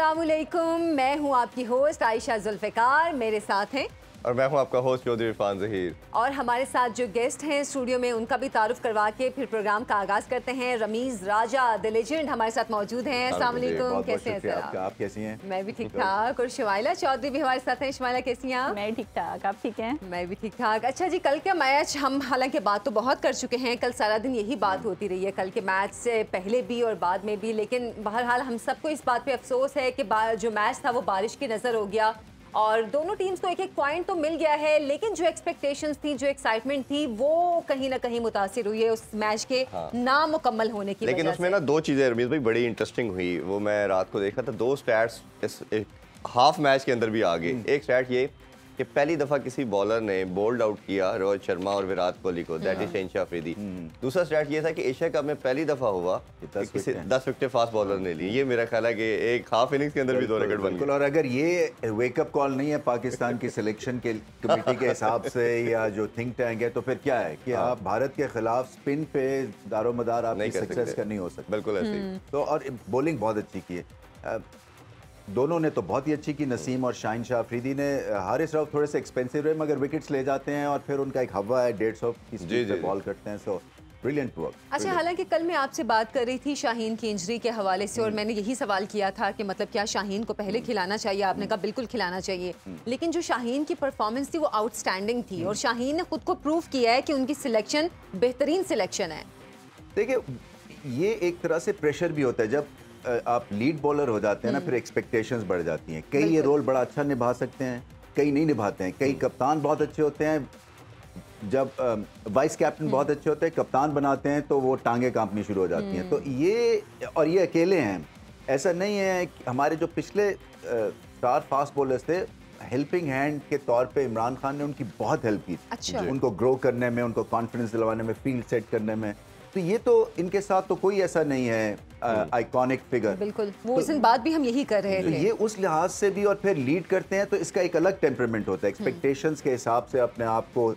असलकुम मैं हूँ आपकी होस्ट आयशा जुल्फ़िकार। मेरे साथ हैं और मैं हूँ आपका होस्ट चौधरी इरफान जहीर। और हमारे साथ जो गेस्ट हैं स्टूडियो में उनका भी तारुफ करवा के फिर प्रोग्राम का आगाज़ करते हैं। रमीज राजा द लेजेंड हमारे साथ मौजूद हैं। अस्सलाम कैसे हैं सर आप कैसी हैं? मैं भी ठीक ठाक और शिवाइला चौधरी भी हमारे साथ हैं। शिवाइला कैसी हैं मैं ठीक ठाक। आप ठीक हैं? मैं भी ठीक ठाक। अच्छा जी कल का मैच हम हालाँकि बात तो बहुत कर चुके हैं। कल सारा दिन यही बात होती रही है कल के मैच से पहले भी और बाद में भी। लेकिन बहरहाल हम सबको इस बात पे अफसोस है कि जो मैच था वो बारिश की नज़र हो गया। और दोनों टीम्स को एक एक पॉइंट तो मिल गया है लेकिन जो एक्सपेक्टेशंस थी जो एक्साइटमेंट थी वो कहीं ना कहीं मुतासर हुई है उस मैच के हाँ। नामुकम्मल होने की लेकिन उसमें ना दो चीज़ें रमीज भाई बड़ी इंटरेस्टिंग हुई वो मैं रात को देखा था दो स्टैट्स इस हाफ़ मैच के अंदर भी आ गए हम्म। एक स्टैट ये कि पहली दफ़ा किसी बॉलर ने बोल्ड आउट किया रोहित शर्मा और विराट कोहली को दैट इज़ शहनशाह अफरीदी दूसरा स्टार्ट ये था कि एशिया कप में पहली दफ़ा हुआ किसी दस विकेट फास्ट बॉलर ने ली। ये मेरा ख्याल है कि एक हाफ़ इनिंग्स के अंदर भी दो रिकॉर्ड बन गए। और अगर ये वेकअप कॉल नहीं है पाकिस्तान की सिलेक्शन के कमेटी के हिसाब से या जो थिंक टैंक है तो फिर क्या है कि हाँ। आप भारत के खिलाफ स्पिन पे दारोमदार आप सक्सेस करनी हो सकती। बिल्कुल ऐसे हम्म। तो और बॉलिंग बहुत अच्छी की है। दोनों ने तो बहुत ही अच्छी की नसीम और शाइन शाह अफरीदी ने। हारिस राव थोड़े से एक्सपेंसिव रहे मगर विकेट्स ले जाते हैं और फिर उनका एक हवा है डेढ़ सौ की स्पीड पे बॉल करते हैं सो ब्रिलियंट वर्क अच्छा हालाँकि कल मैं आपसे बात कर रही थी शाहीन की इंजरी के हवाले से और हम्म। मैंने यही सवाल किया था कि मतलब क्या शाहीन को पहले खिलाना चाहिए? आपने कहा बिल्कुल खिलाना चाहिए। हम्म। लेकिन जो शाहीन की परफॉर्मेंस थी वो आउटस्टैंडिंग थी और हम्म। शाहीन ने खुद को प्रूव किया है कि उनकी सिलेक्शन बेहतरीन सिलेक्शन है। देखिए ये एक तरह से प्रेशर भी होता है। जब आप लीड बॉलर हो जाते हैं ना फिर एक्सपेक्टेशंस बढ़ जाती हैं। कई ये रोल बड़ा अच्छा निभा सकते हैं कई नहीं निभाते हैं। कई कप्तान बहुत अच्छे होते हैं। जब वाइस कैप्टन बहुत अच्छे होते हैं कप्तान बनाते हैं तो वो टांगे कांपनी शुरू हो जाती हैं। तो ये और ये अकेले हैं। ऐसा नहीं है कि हमारे जो पिछले स्टार फास्ट बॉलर्स थे हेल्पिंग हैंड के तौर पे इमरान खान ने उनकी बहुत हेल्प की। अच्छा। उनको ग्रो करने में उनको कॉन्फिडेंस दिलवाने में फ़ील्ड सेट करने में। तो ये तो इनके साथ तो कोई ऐसा नहीं है। आइकॉनिक फिगर बिल्कुल। वो तो, उस बात भी हम यही कर रहे तो थे। ये उस लिहाज से भी और फिर लीड करते हैं तो इसका एक अलग टेम्परमेंट होता है। एक्सपेक्टेशंस हम्म। के हिसाब से अपने आप को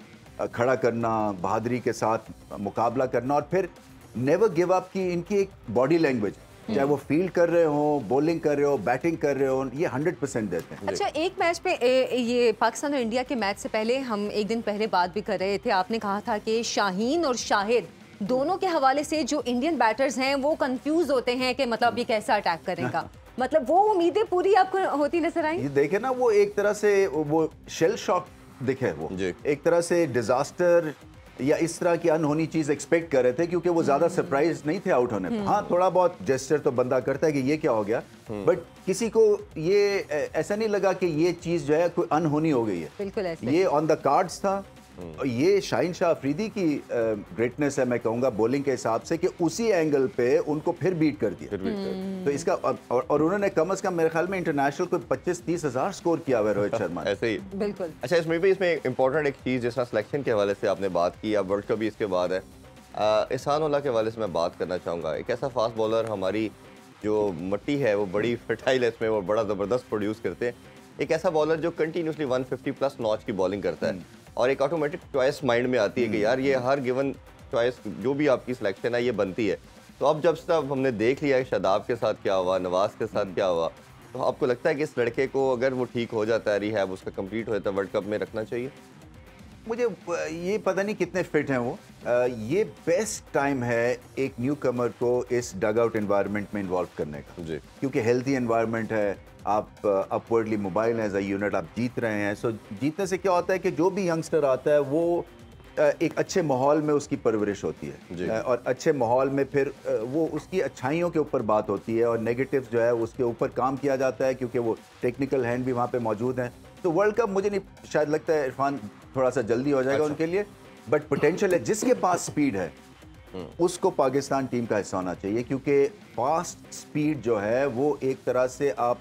खड़ा करना बहादुरी के साथ मुकाबला करना और फिर नेवर गिव अप की इनकी एक बॉडी लैंग्वेज चाहे वो फ़ील्ड कर रहे हो बॉलिंग कर रहे हो बैटिंग कर रहे हो ये हंड्रेड परसेंट देते हैं। अच्छा एक मैच पे ए, ये पाकिस्तान और इंडिया के मैच से पहले हम एक दिन पहले बात भी कर रहे थे। आपने कहा था कि शाहीन और शाहिद दोनों के हवाले से जो इंडियन बैटर्स हैं वो कंफ्यूज होते हैं कि मतलब ये कैसा अटैक करेगा। मतलब वो उम्मीदें पूरी आपको होती नज़र आई? देखे ना वो एक तरह से वो शेल शॉक दिखे वो। एक तरह से डिजास्टर या इस तरह की अनहोनी चीज़ एक्सपेक्ट कर रहे थे क्योंकि वो ज़्यादा सरप्राइज़ नहीं थे आउट होने पर। हाँ थोड़ा बहुत जेस्टर तो बंदा करता है कि ये क्या हो गया। बट किसी को ये ऐसा नहीं लगा कि ये चीज़ जो है कोई अनहोनी हो गई है। बिल्कुल ऐसे। ये ऑन द कार्ड्स था। ये शाहिन शाह अफरीदी की ग्रेटनेस है मैं कहूँगा बॉलिंग के हिसाब से कि उसी एंगल पे उनको फिर बीट कर दिया। बीट कर। तो इसका और, और उन्होंने कम अज कम मेरे ख्याल में इंटरनेशनल को पच्चीस तीस हज़ार स्कोर किया हुआ रोहित शर्मा ऐसे ही। बिल्कुल। अच्छा इसमें भी इसमें इंपॉर्टेंट एक चीज़ जिस सिलेक्शन के हवाले से आपने बात की अब वर्ल्ड कप भी इसके बाद है। एहसान उल्ला के हवाले से मैं बात करना चाहूँगा। एक ऐसा फास्ट बॉलर हमारी जो मट्टी है वो बड़ी फर्टाइल है इसमें वो बड़ा ज़बरदस्त प्रोड्यूस करते हैं। एक ऐसा बॉलर जो कंटिन्यूसली 150 प्लस नॉच की बॉलिंग करता है। हम्म। और एक ऑटोमेटिक चॉइस माइंड में आती है कि यार ये हर गिवन चॉइस जो भी आपकी सिलेक्शन है ये बनती है। तो अब जब सब हमने देख लिया है शदाब के साथ क्या हुआ नवाज़ के साथ क्या हुआ तो आपको लगता है कि इस लड़के को अगर वो ठीक हो जाता है रिहैब उसका कंप्लीट हो जाता है वर्ल्ड कप में रखना चाहिए? मुझे ये पता नहीं कितने फिट हैं वो। ये बेस्ट टाइम है एक न्यू कमर को इस डग आउट इन्वायरमेंट में इन्वॉल्व करने का। जी। क्योंकि हेल्थी इन्वायरमेंट है आप upwardly mobile as a unit आप जीत रहे हैं। सो जीतने से क्या होता है कि जो भी यंगस्टर आता है वो एक अच्छे माहौल में उसकी परवरिश होती है और अच्छे माहौल में फिर वो उसकी अच्छाइयों के ऊपर बात होती है और नेगेटिव जो है उसके ऊपर काम किया जाता है क्योंकि वो टेक्निकल हैंड भी वहाँ पे मौजूद हैं तो वर्ल्ड कप मुझे नहीं शायद लगता है इरफान थोड़ा सा जल्दी हो जाएगा अच्छा। उनके लिए बट पोटेंशियल है जिसके पास स्पीड है हम्म। उसको पाकिस्तान टीम का हिस्सा होना चाहिए क्योंकि फास्ट स्पीड जो है वो एक तरह से आप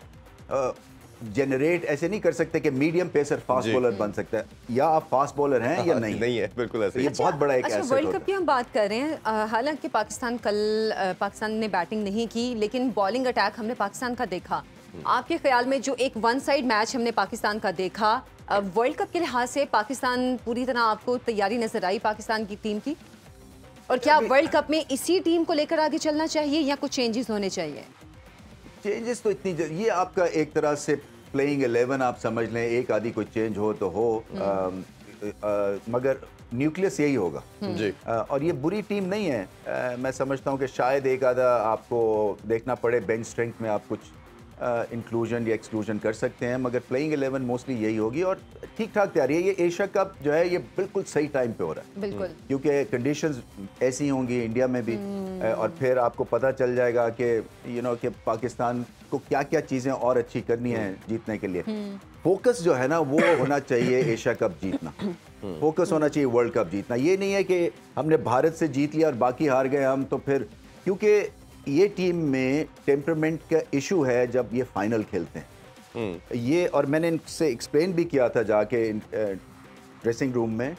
जनरेट ऐसे नहीं कर सकते कि मीडियम पेसर फास्ट बॉलर बन सकता है। या आप फास्ट बॉलर हैं या नहीं। नहीं है बिल्कुल ऐसे ये अच्छा, बहुत बड़ा एक अच्छा, वर्ल्ड कप की हम बात कर रहे हैं। हालाँकि पाकिस्तान कल पाकिस्तान ने बैटिंग नहीं की लेकिन बॉलिंग अटैक हमने पाकिस्तान का देखा। हम्म। आपके ख्याल में जो एक वन साइड मैच हमने पाकिस्तान का देखा वर्ल्ड कप के लिहाज से पाकिस्तान पूरी तरह आपको तैयारी नज़र आई पाकिस्तान की टीम की? और क्या वर्ल्ड कप में इसी टीम को लेकर आगे चलना चाहिए या कुछ चेंजेस होने चाहिए? चेंजेस तो इतनी ये आपका एक तरह से प्लेइंग 11 आप समझ लें एक आदि कोई चेंज हो तो हो अ, मगर न्यूक्लियस यही होगा। जी। अ, और ये बुरी टीम नहीं है। मैं समझता हूँ कि शायद एक आधा आपको देखना पड़े बेंच स्ट्रेंथ में आप कुछ इंक्लूजन या एक्सक्लूजन कर सकते हैं मगर प्लेइंग 11 मोस्टली यही होगी और ठीक ठाक तैयारी है। ये एशिया कप जो है ये बिल्कुल सही टाइम पे हो रहा है। बिल्कुल। क्योंकि कंडीशंस ऐसी होंगी इंडिया में भी और फिर आपको पता चल जाएगा कि यू नो कि पाकिस्तान को क्या क्या चीज़ें और अच्छी करनी है जीतने के लिए। फोकस जो है ना वो होना चाहिए एशिया कप जीतना। फोकस होना चाहिए वर्ल्ड कप जीतना। ये नहीं है कि हमने भारत से जीत लिया और बाकी हार गए हम तो फिर क्योंकि ये टीम में टेम्परमेंट का इशू है जब ये फाइनल खेलते हैं। ये और मैंने इनसे एक्सप्लेन भी किया था जाके ड्रेसिंग रूम में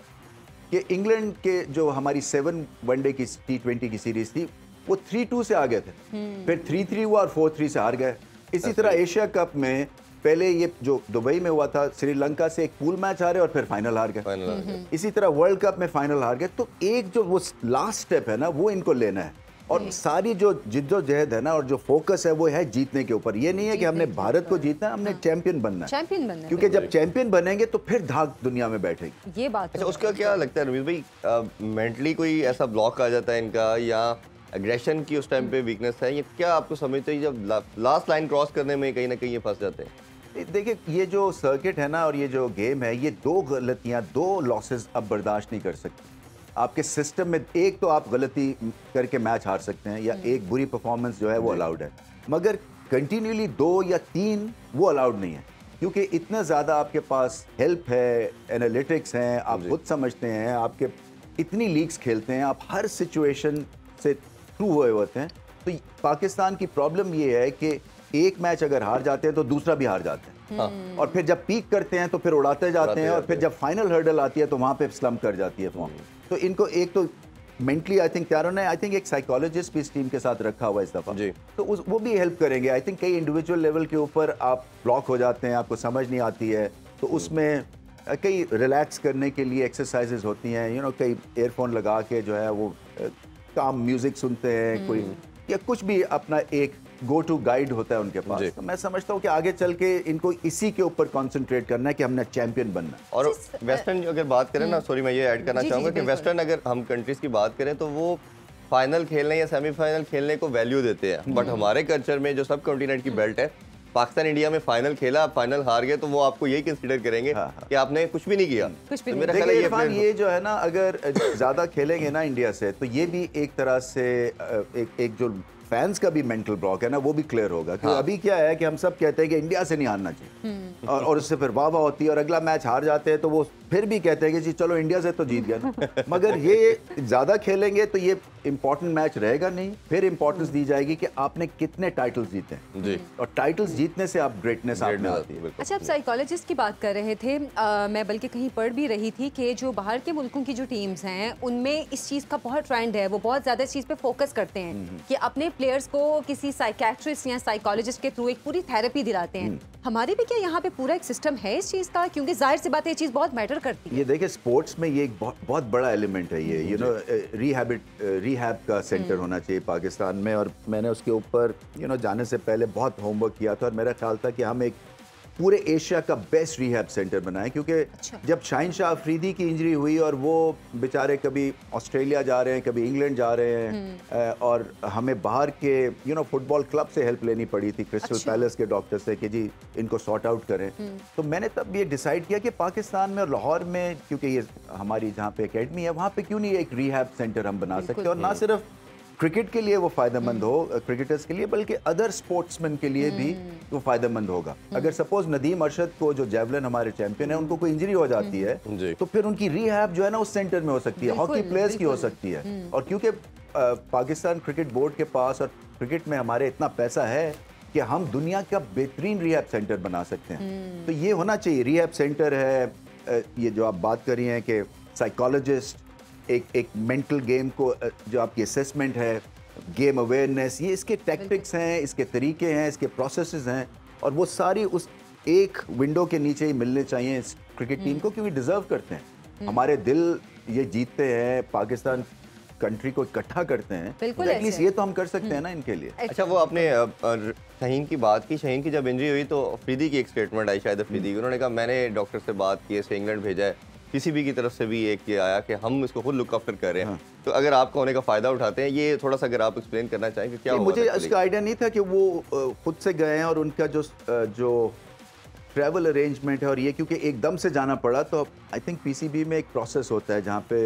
कि इंग्लैंड के जो हमारी सेवन वनडे की टी ट्वेंटी की सीरीज़ थी वो थ्री टू से आ गए थे फिर थ्री थ्री हुआ और फोर थ्री से हार गए। इसी तरह एशिया कप में पहले ये जो दुबई में हुआ था श्रीलंका से एक पूल मैच हारे और फिर फाइनल हार गए। इसी तरह वर्ल्ड कप में फाइनल हार गए। तो एक जो वो लास्ट स्टेप है ना वो इनको लेना है। और सारी जो जिद्दोजहद है ना और जो फोकस है वो है जीतने के ऊपर। ये नहीं है कि हमने भारत को जीतना है। हमने चैंपियन बनना है। चैंपियन बनना क्योंकि जब चैंपियन बनेंगे तो फिर धाक दुनिया में बैठेगी। ये बात अच्छा तो उसका क्या लगता है रमीज भाई मेंटली कोई ऐसा ब्लॉक आ जाता है इनका या एग्रेशन की उस टाइम पे वीकनेस है? या क्या आपको समझते हैं जब लास्ट लाइन क्रॉस करने में कहीं ना कहीं ये फंस जाते हैं? देखिए ये जो सर्किट है ना और ये जो गेम है ये दो गलतियाँ दो लॉसेस अब बर्दाश्त नहीं कर सकती। आपके सिस्टम में एक तो आप गलती करके मैच हार सकते हैं या एक बुरी परफॉर्मेंस जो है वो अलाउड है। मगर कंटिन्यूली दो या तीन वो अलाउड नहीं है। क्योंकि इतना ज़्यादा आपके पास हेल्प है एनालिटिक्स हैं आप खुद समझते हैं आपके इतनी लीग्स खेलते हैं आप हर सिचुएशन से थ्रू हुए होते हैं। तो पाकिस्तान की प्रॉब्लम ये है कि एक मैच अगर हार जाते हैं तो दूसरा भी हार जाते हैं। हाँ। और फिर जब पीक करते हैं तो फिर उड़ाते जाते हैं और फिर जब फाइनल हर्डल आती है तो वहाँ पे स्लम कर जाती है फॉर्म तो इनको एक तो मेंटली आई थिंक त्यारों ने आई थिंक एक साइकोलॉजिस्ट भी इस टीम के साथ रखा हुआ है इस दफ़ा। जी। तो उस वो भी हेल्प करेंगे। आई थिंक कई इंडिविजुअल लेवल के ऊपर आप ब्लॉक हो जाते हैं आपको समझ नहीं आती है। तो उसमें कई रिलैक्स करने के लिए एक्सरसाइजेज होती हैं। यू नो कई एयरफोन लगा के जो है वो काम म्यूज़िक सुनते हैं कोई या कुछ भी अपना एक गो टू गाइड होता है उनके पास। तो मैं समझता हूँ कि आगे चल के इनको इसी के ऊपर कंसंट्रेट करना है कि हमने चैंपियन बनना है। और वेस्टर्न अगर बात करें ना सॉरी मैं ये ऐड करना चाहूँगा कि वेस्टर्न अगर हम कंट्रीज़ की बात करें तो वो फाइनल खेलने या सेमीफाइनल खेलने को वैल्यू देते हैं। बट हमारे कल्चर में जो सब कॉन्टिनेंट की बेल्ट है पाकिस्तान इंडिया में फाइनल खेला फाइनल हार गए तो वो आपको यही कंसीडर करेंगे हाँ, हाँ। कि आपने कुछ भी नहीं किया। कुछ भी तो नहीं मेरा ये इरफान ये जो है ना अगर ज़्यादा खेलेंगे ना इंडिया से तो ये भी एक तरह से एक एक जो फैंस का भी मेंटल ब्लॉक है ना वो भी क्लियर होगा क्योंकि हाँ। अभी क्या है कि हम सब कहते हैं कि इंडिया से नहीं हारना चाहिए। और, और उससे फिर वाह वाह होती है और अगला मैच हार जाते हैं तो वो फिर भी कहते हैं कि जी चलो इंडिया से तो जीत गया ना। मगर ये ज़्यादा खेलेंगे तो ये इंपॉर्टेंट मैच रहेगा नहीं। फिर इंपॉर्टेंस दी जाएगी कि आपने कितने टाइटल्स जीते हैं। और टाइटल्स जीतने से आप ग्रेटनेस आप में आती है। अच्छा आप साइकोलॉजिस्ट की बात कर रहे थे। मैं बल्कि कहीं पढ़ भी रही थी कि जो बाहर के मुल्कों की जो टीम्स हैं उनमें इस चीज़ का बहुत ट्रेंड है वो बहुत ज़्यादा इस चीज़ पे फोकस करते हैं कि अपने प्लेयर्स को किसी साइकेट्रिस्ट या साइकोलॉजिस्ट के थ्रू एक पूरी थेरेपी दिलाते हैं। हमारे भी क्या यहाँ पे पूरा एक सिस्टम है इस चीज़ का? क्योंकि ज़ाहिर सी बात है ये चीज़ बहुत मैटर करती है। ये देखिए स्पोर्ट्स में ये एक बहुत बहुत बड़ा एलिमेंट है ये यू नो रिहैबिट रिहैब का सेंटर होना चाहिए पाकिस्तान में और मैंने उसके ऊपर यू नो जाने से पहले बहुत होमवर्क किया था और मेरा ख्याल था कि हम एक पूरे एशिया का बेस्ट रिहैब सेंटर बनाएँ क्योंकि अच्छा। जब शाहिन शाह अफरीदी की इंजरी हुई और वो बेचारे कभी ऑस्ट्रेलिया जा रहे हैं कभी इंग्लैंड जा रहे हैं और हमें बाहर के यू नो फुटबॉल क्लब से हेल्प लेनी पड़ी थी क्रिस्टल अच्छा। पैलेस के डॉक्टर से कि जी इनको सॉर्ट आउट करें। तो मैंने तब ये डिसाइड किया कि पाकिस्तान में और लाहौर में क्योंकि ये हमारी जहाँ पे अकेडमी है वहाँ पे क्यों नहीं एक रिहैब सेंटर हम बना सकते? और ना सिर्फ़ क्रिकेट के लिए वो फ़ायदेमंद हो क्रिकेटर्स के लिए बल्कि अदर स्पोर्ट्समैन के लिए भी वो फ़ायदेमंद होगा। अगर सपोज़ नदीम अरशद को जो जेवलिन हमारे चैंपियन है उनको कोई इंजरी हो जाती है तो फिर उनकी रिहैब जो है ना उस सेंटर में हो सकती है। हॉकी प्लेयर्स की हो सकती है। और क्योंकि पाकिस्तान क्रिकेट बोर्ड के पास और क्रिकेट में हमारे इतना पैसा है कि हम दुनिया का बेहतरीन रिहैब सेंटर बना सकते हैं। तो ये होना चाहिए। रिहैब सेंटर है ये जो आप बात कर रही हैं कि साइकोलॉजिस्ट एक एक मेंटल गेम को जो आपकी असेसमेंट है गेम अवेयरनेस ये इसके टैक्टिक्स हैं इसके तरीके हैं इसके प्रोसेस हैं और वो सारी उस एक विंडो के नीचे ही मिलने चाहिए इस क्रिकेट टीम को क्योंकि डिजर्व करते हैं। हमारे दिल ये जीतते हैं पाकिस्तान कंट्री को इकट्ठा करते हैं बिल्कुल तो एटलीस्ट ये तो हम कर सकते हैं ना इनके लिए। अच्छा वो आपने शहीन की बात की शहीन की जब इंजरी हुई तो अफरीदी की एक स्टेटमेंट आई शायद अफरीदी की। उन्होंने कहा मैंने डॉक्टर से बात की है इसे इंग्लैंड भेजा है। पीसीबी की तरफ़ से भी एक ये आया कि हम इसको खुद लुक आफ्टर कर। रहे हैं। तो अगर आपका होने का फ़ायदा उठाते हैं ये थोड़ा सा अगर आप एक्सप्लेन करना चाहें कि क्या मुझे था उसका आइडिया नहीं था कि वो खुद से गए हैं और उनका जो जो ट्रैवल अरेंजमेंट है और ये क्योंकि एकदम से जाना पड़ा तो आई थिंक पीसीबी में एक प्रोसेस होता है जहाँ पे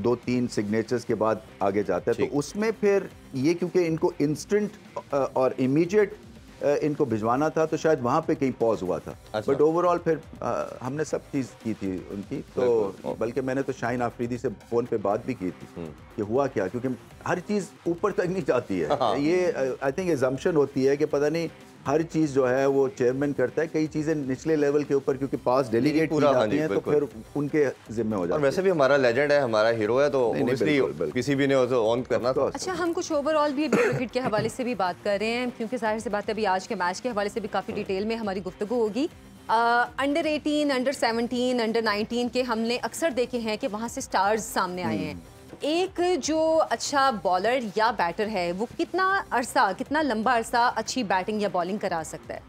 दो तीन सिग्नेचर्स के बाद आगे जाता है। तो उसमें फिर ये क्योंकि इनको इंस्टेंट और इमीडिएट इनको भिजवाना था तो शायद वहाँ पे कहीं पॉज हुआ था अच्छा। बट ओवरऑल फिर आ, हमने सब चीज़ की थी उनकी तो बल्कि मैंने तो शाहीन आफरीदी से फ़ोन पे बात भी की थी हम्म। कि हुआ क्या क्योंकि हर चीज़ ऊपर तक नहीं जाती है हाँ। ये आई थिंक एजम्पन होती है कि पता नहीं हर चीज़ जो है वो चेयरमैन करता है कई चीज़ें निचले लेवल के ऊपर क्योंकि पास डेलीगेट की पूरा, हाँ जाती जी, हैं तो फिर उनके जिम्मे हो और वैसे भी हमारा लेजेंड है हमारा हीरो है तो ऑब्वियसली बिल्कुल। पीसीबी ने उसे ऑन करना था अच्छा हम कुछ ओवरऑल भी क्रिकेट के हवाले से भी बात कर रहे हैं क्योंकि ज़ाहिर सी बात है अभी आज के मैच के हवाले से भी काफ़ी डिटेल में हमारी गुफ्तु होगी। अंडर 18, अंडर 17, अंडर 19 के हमने अक्सर देखे हैं कि वहाँ से स्टार्स सामने आए हैं। एक जो अच्छा बॉलर या बैटर है वो कितना अरसा कितना लंबा अरसा अच्छी बैटिंग या बॉलिंग करा सकता है?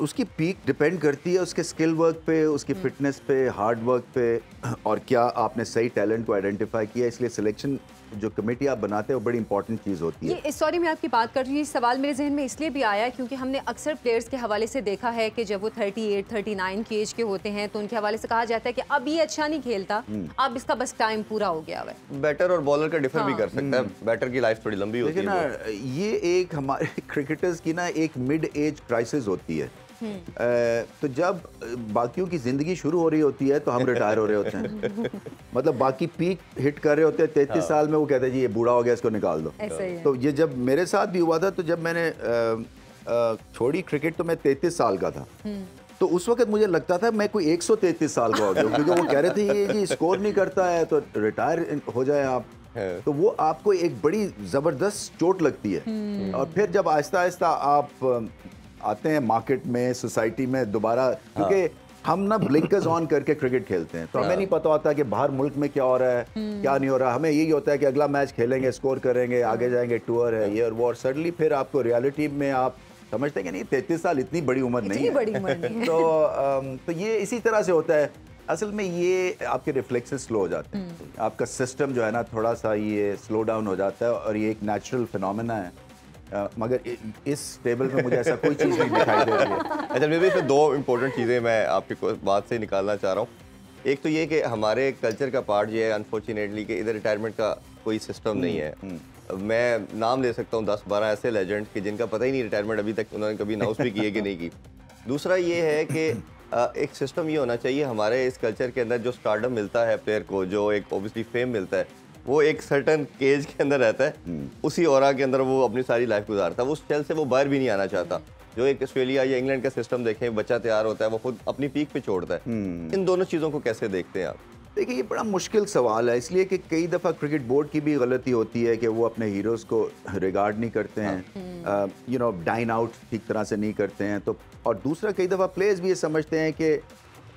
उसकी पीक डिपेंड करती है उसके स्किल वर्क पे उसकी फिटनेस पे हार्ड वर्क पे और क्या आपने सही टैलेंट को आइडेंटिफाई किया इसलिए सिलेक्शन जो कमेटी आप बनाते हैं वो बड़ी इंपॉर्टेंट चीज़ होती है। सॉरी मैं आपकी बात कर रही हूँ सवाल मेरे जहन में इसलिए भी आया क्योंकि हमने अक्सर प्लेयर्स के हवाले से देखा है कि जब वो 38, 39 की एज के होते हैं तो उनके हवाले से कहा जाता है कि अब ये अच्छा नहीं खेलता अब इसका बस टाइम पूरा हो गया है। बैटर और बॉलर का डिफर हाँ। भी हाँ। कर सकता है। बैटर की लाइफ थोड़ी लंबी होती है ना ये एक हमारे क्रिकेटर्स की ना एक मिड एज क्राइसिस होती है। तो जब बाकियों की ज़िंदगी शुरू हो रही होती है तो हम रिटायर हो रहे होते हैं। मतलब बाकी पीक हिट कर रहे होते हैं तैतीस हाँ। साल में वो कहते हैं जी ये बूढ़ा हो गया इसको निकाल दो। तो ये जब मेरे साथ भी हुआ था तो जब मैंने छोड़ी क्रिकेट तो मैं तैतीस साल का था। तो उस वक्त मुझे लगता था मैं कोई 133 साल का हो गया क्योंकि वो कह रहे थे ये जी स्कोर नहीं करता है तो रिटायर हो जाए आप। तो वो आपको एक बड़ी ज़बरदस्त चोट लगती है। और फिर जब आहिस्ता आहिस्ता आप आते हैं मार्केट में सोसाइटी में दोबारा क्योंकि हम ना ब्लिंकर्स ऑन करके क्रिकेट खेलते हैं। तो हमें नहीं पता होता कि बाहर मुल्क में क्या हो रहा है क्या नहीं हो रहा। हमें यही होता है कि अगला मैच खेलेंगे स्कोर करेंगे आगे जाएँगे टूर है ये और वो और सडनली फिर आपको रियलिटी में आप समझते हैं कि नहीं तैतीस साल इतनी बड़ी उम्र नहीं है। बड़ी उम्र नहीं है। तो तो ये इसी तरह से होता है। असल में ये आपके रिफ्लेक्सेस स्लो हो जाते हैं। आपका सिस्टम जो है ना थोड़ा सा ये स्लो डाउन हो जाता है और ये एक नेचुरल फिनोमेना है। मगर इ- इस टेबल में मुझे ऐसा कोई चीज़ नहीं दिखाई दे रही है। अच्छा मेरे इसमें दो इम्पोर्टेंट चीज़ें मैं आपकी बात से निकालना चाह रहा हूँ। एक तो ये कि हमारे कल्चर का पार्ट ये है अनफॉर्चुनेटली कि इधर रिटायरमेंट का कोई सिस्टम नहीं है। मैं नाम ले सकता हूँ दस बारह ऐसे लेजेंड कि जिनका पता ही नहीं रिटायरमेंट अभी तक उन्होंने कभी अनाउंस भी की है कि नहीं की। दूसरा ये है कि एक सिस्टम ये होना चाहिए हमारे इस कल्चर के अंदर जो स्टार्टअप मिलता है प्लेयर को जो एक ओबियसली फेम मिलता है। वो एक सर्टन केज के अंदर रहता है। उसी और के अंदर वो अपनी सारी लाइफ गुजारता है। वो उस शेल से वो बाहर भी नहीं आना चाहता। जो एक ऑस्ट्रेलिया या इंग्लैंड का सिस्टम देखें बच्चा तैयार होता है वो खुद अपनी पीक पे छोड़ता है। इन दोनों चीज़ों को कैसे देखते हैं आप? देखिए ये बड़ा मुश्किल सवाल है। इसलिए कि कई दफ़ा क्रिकेट बोर्ड की भी गलती होती है कि वो अपने हीरोज़ को रिगार्ड नहीं करते हैं। यू नो डाइन आउट ठीक तरह से नहीं करते हैं। तो और दूसरा कई दफ़ा प्लेयर्स भी ये समझते हैं कि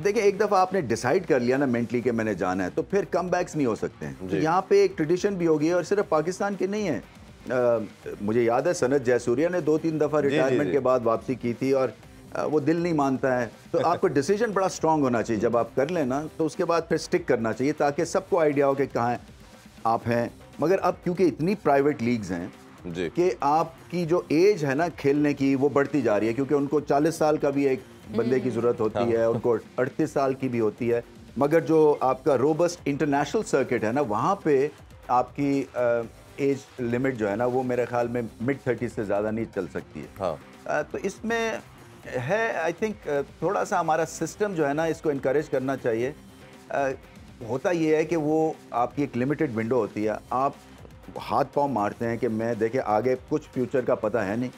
देखिए एक दफ़ा आपने डिसाइड कर लिया ना मेंटली कि मैंने जाना है तो फिर कम नहीं हो सकते हैं। तो यहाँ पे एक ट्रेडिशन भी होगी और सिर्फ़ पाकिस्तान के नहीं है। अ, मुझे याद है सनत जयसूर्या ने दो तीन दफ़ा रिटायरमेंट के बाद वापसी की थी और वो दिल नहीं मानता है। तो आपको डिसीज़न बड़ा स्ट्रांग होना चाहिए। जब आप कर लेना तो उसके बाद फिर स्टिक करना चाहिए ताकि सबको आइडिया हो कि कहाँ आप हैं। मगर अब क्योंकि इतनी प्राइवेट लीग्स हैं कि आपकी जो एज है ना खेलने की वो बढ़ती जा रही है क्योंकि उनको 40 साल का भी एक बंदे की ज़रूरत होती है। उनको 38 साल की भी होती है। मगर जो आपका रोबस्ट इंटरनेशनल सर्किट है ना वहाँ पे आपकी एज लिमिट जो है ना वो मेरे ख्याल में मिड थर्टी से ज़्यादा नहीं चल सकती है। हाँ। अ, तो इसमें है आई थिंक थोड़ा सा हमारा सिस्टम जो है ना इसको इनक्रेज करना चाहिए। अ, होता ये है कि वो आपकी एक लिमिटेड विंडो होती है। आप हाथ पाँव मारते हैं कि मैं देखे आगे कुछ फ्यूचर का पता है नहीं।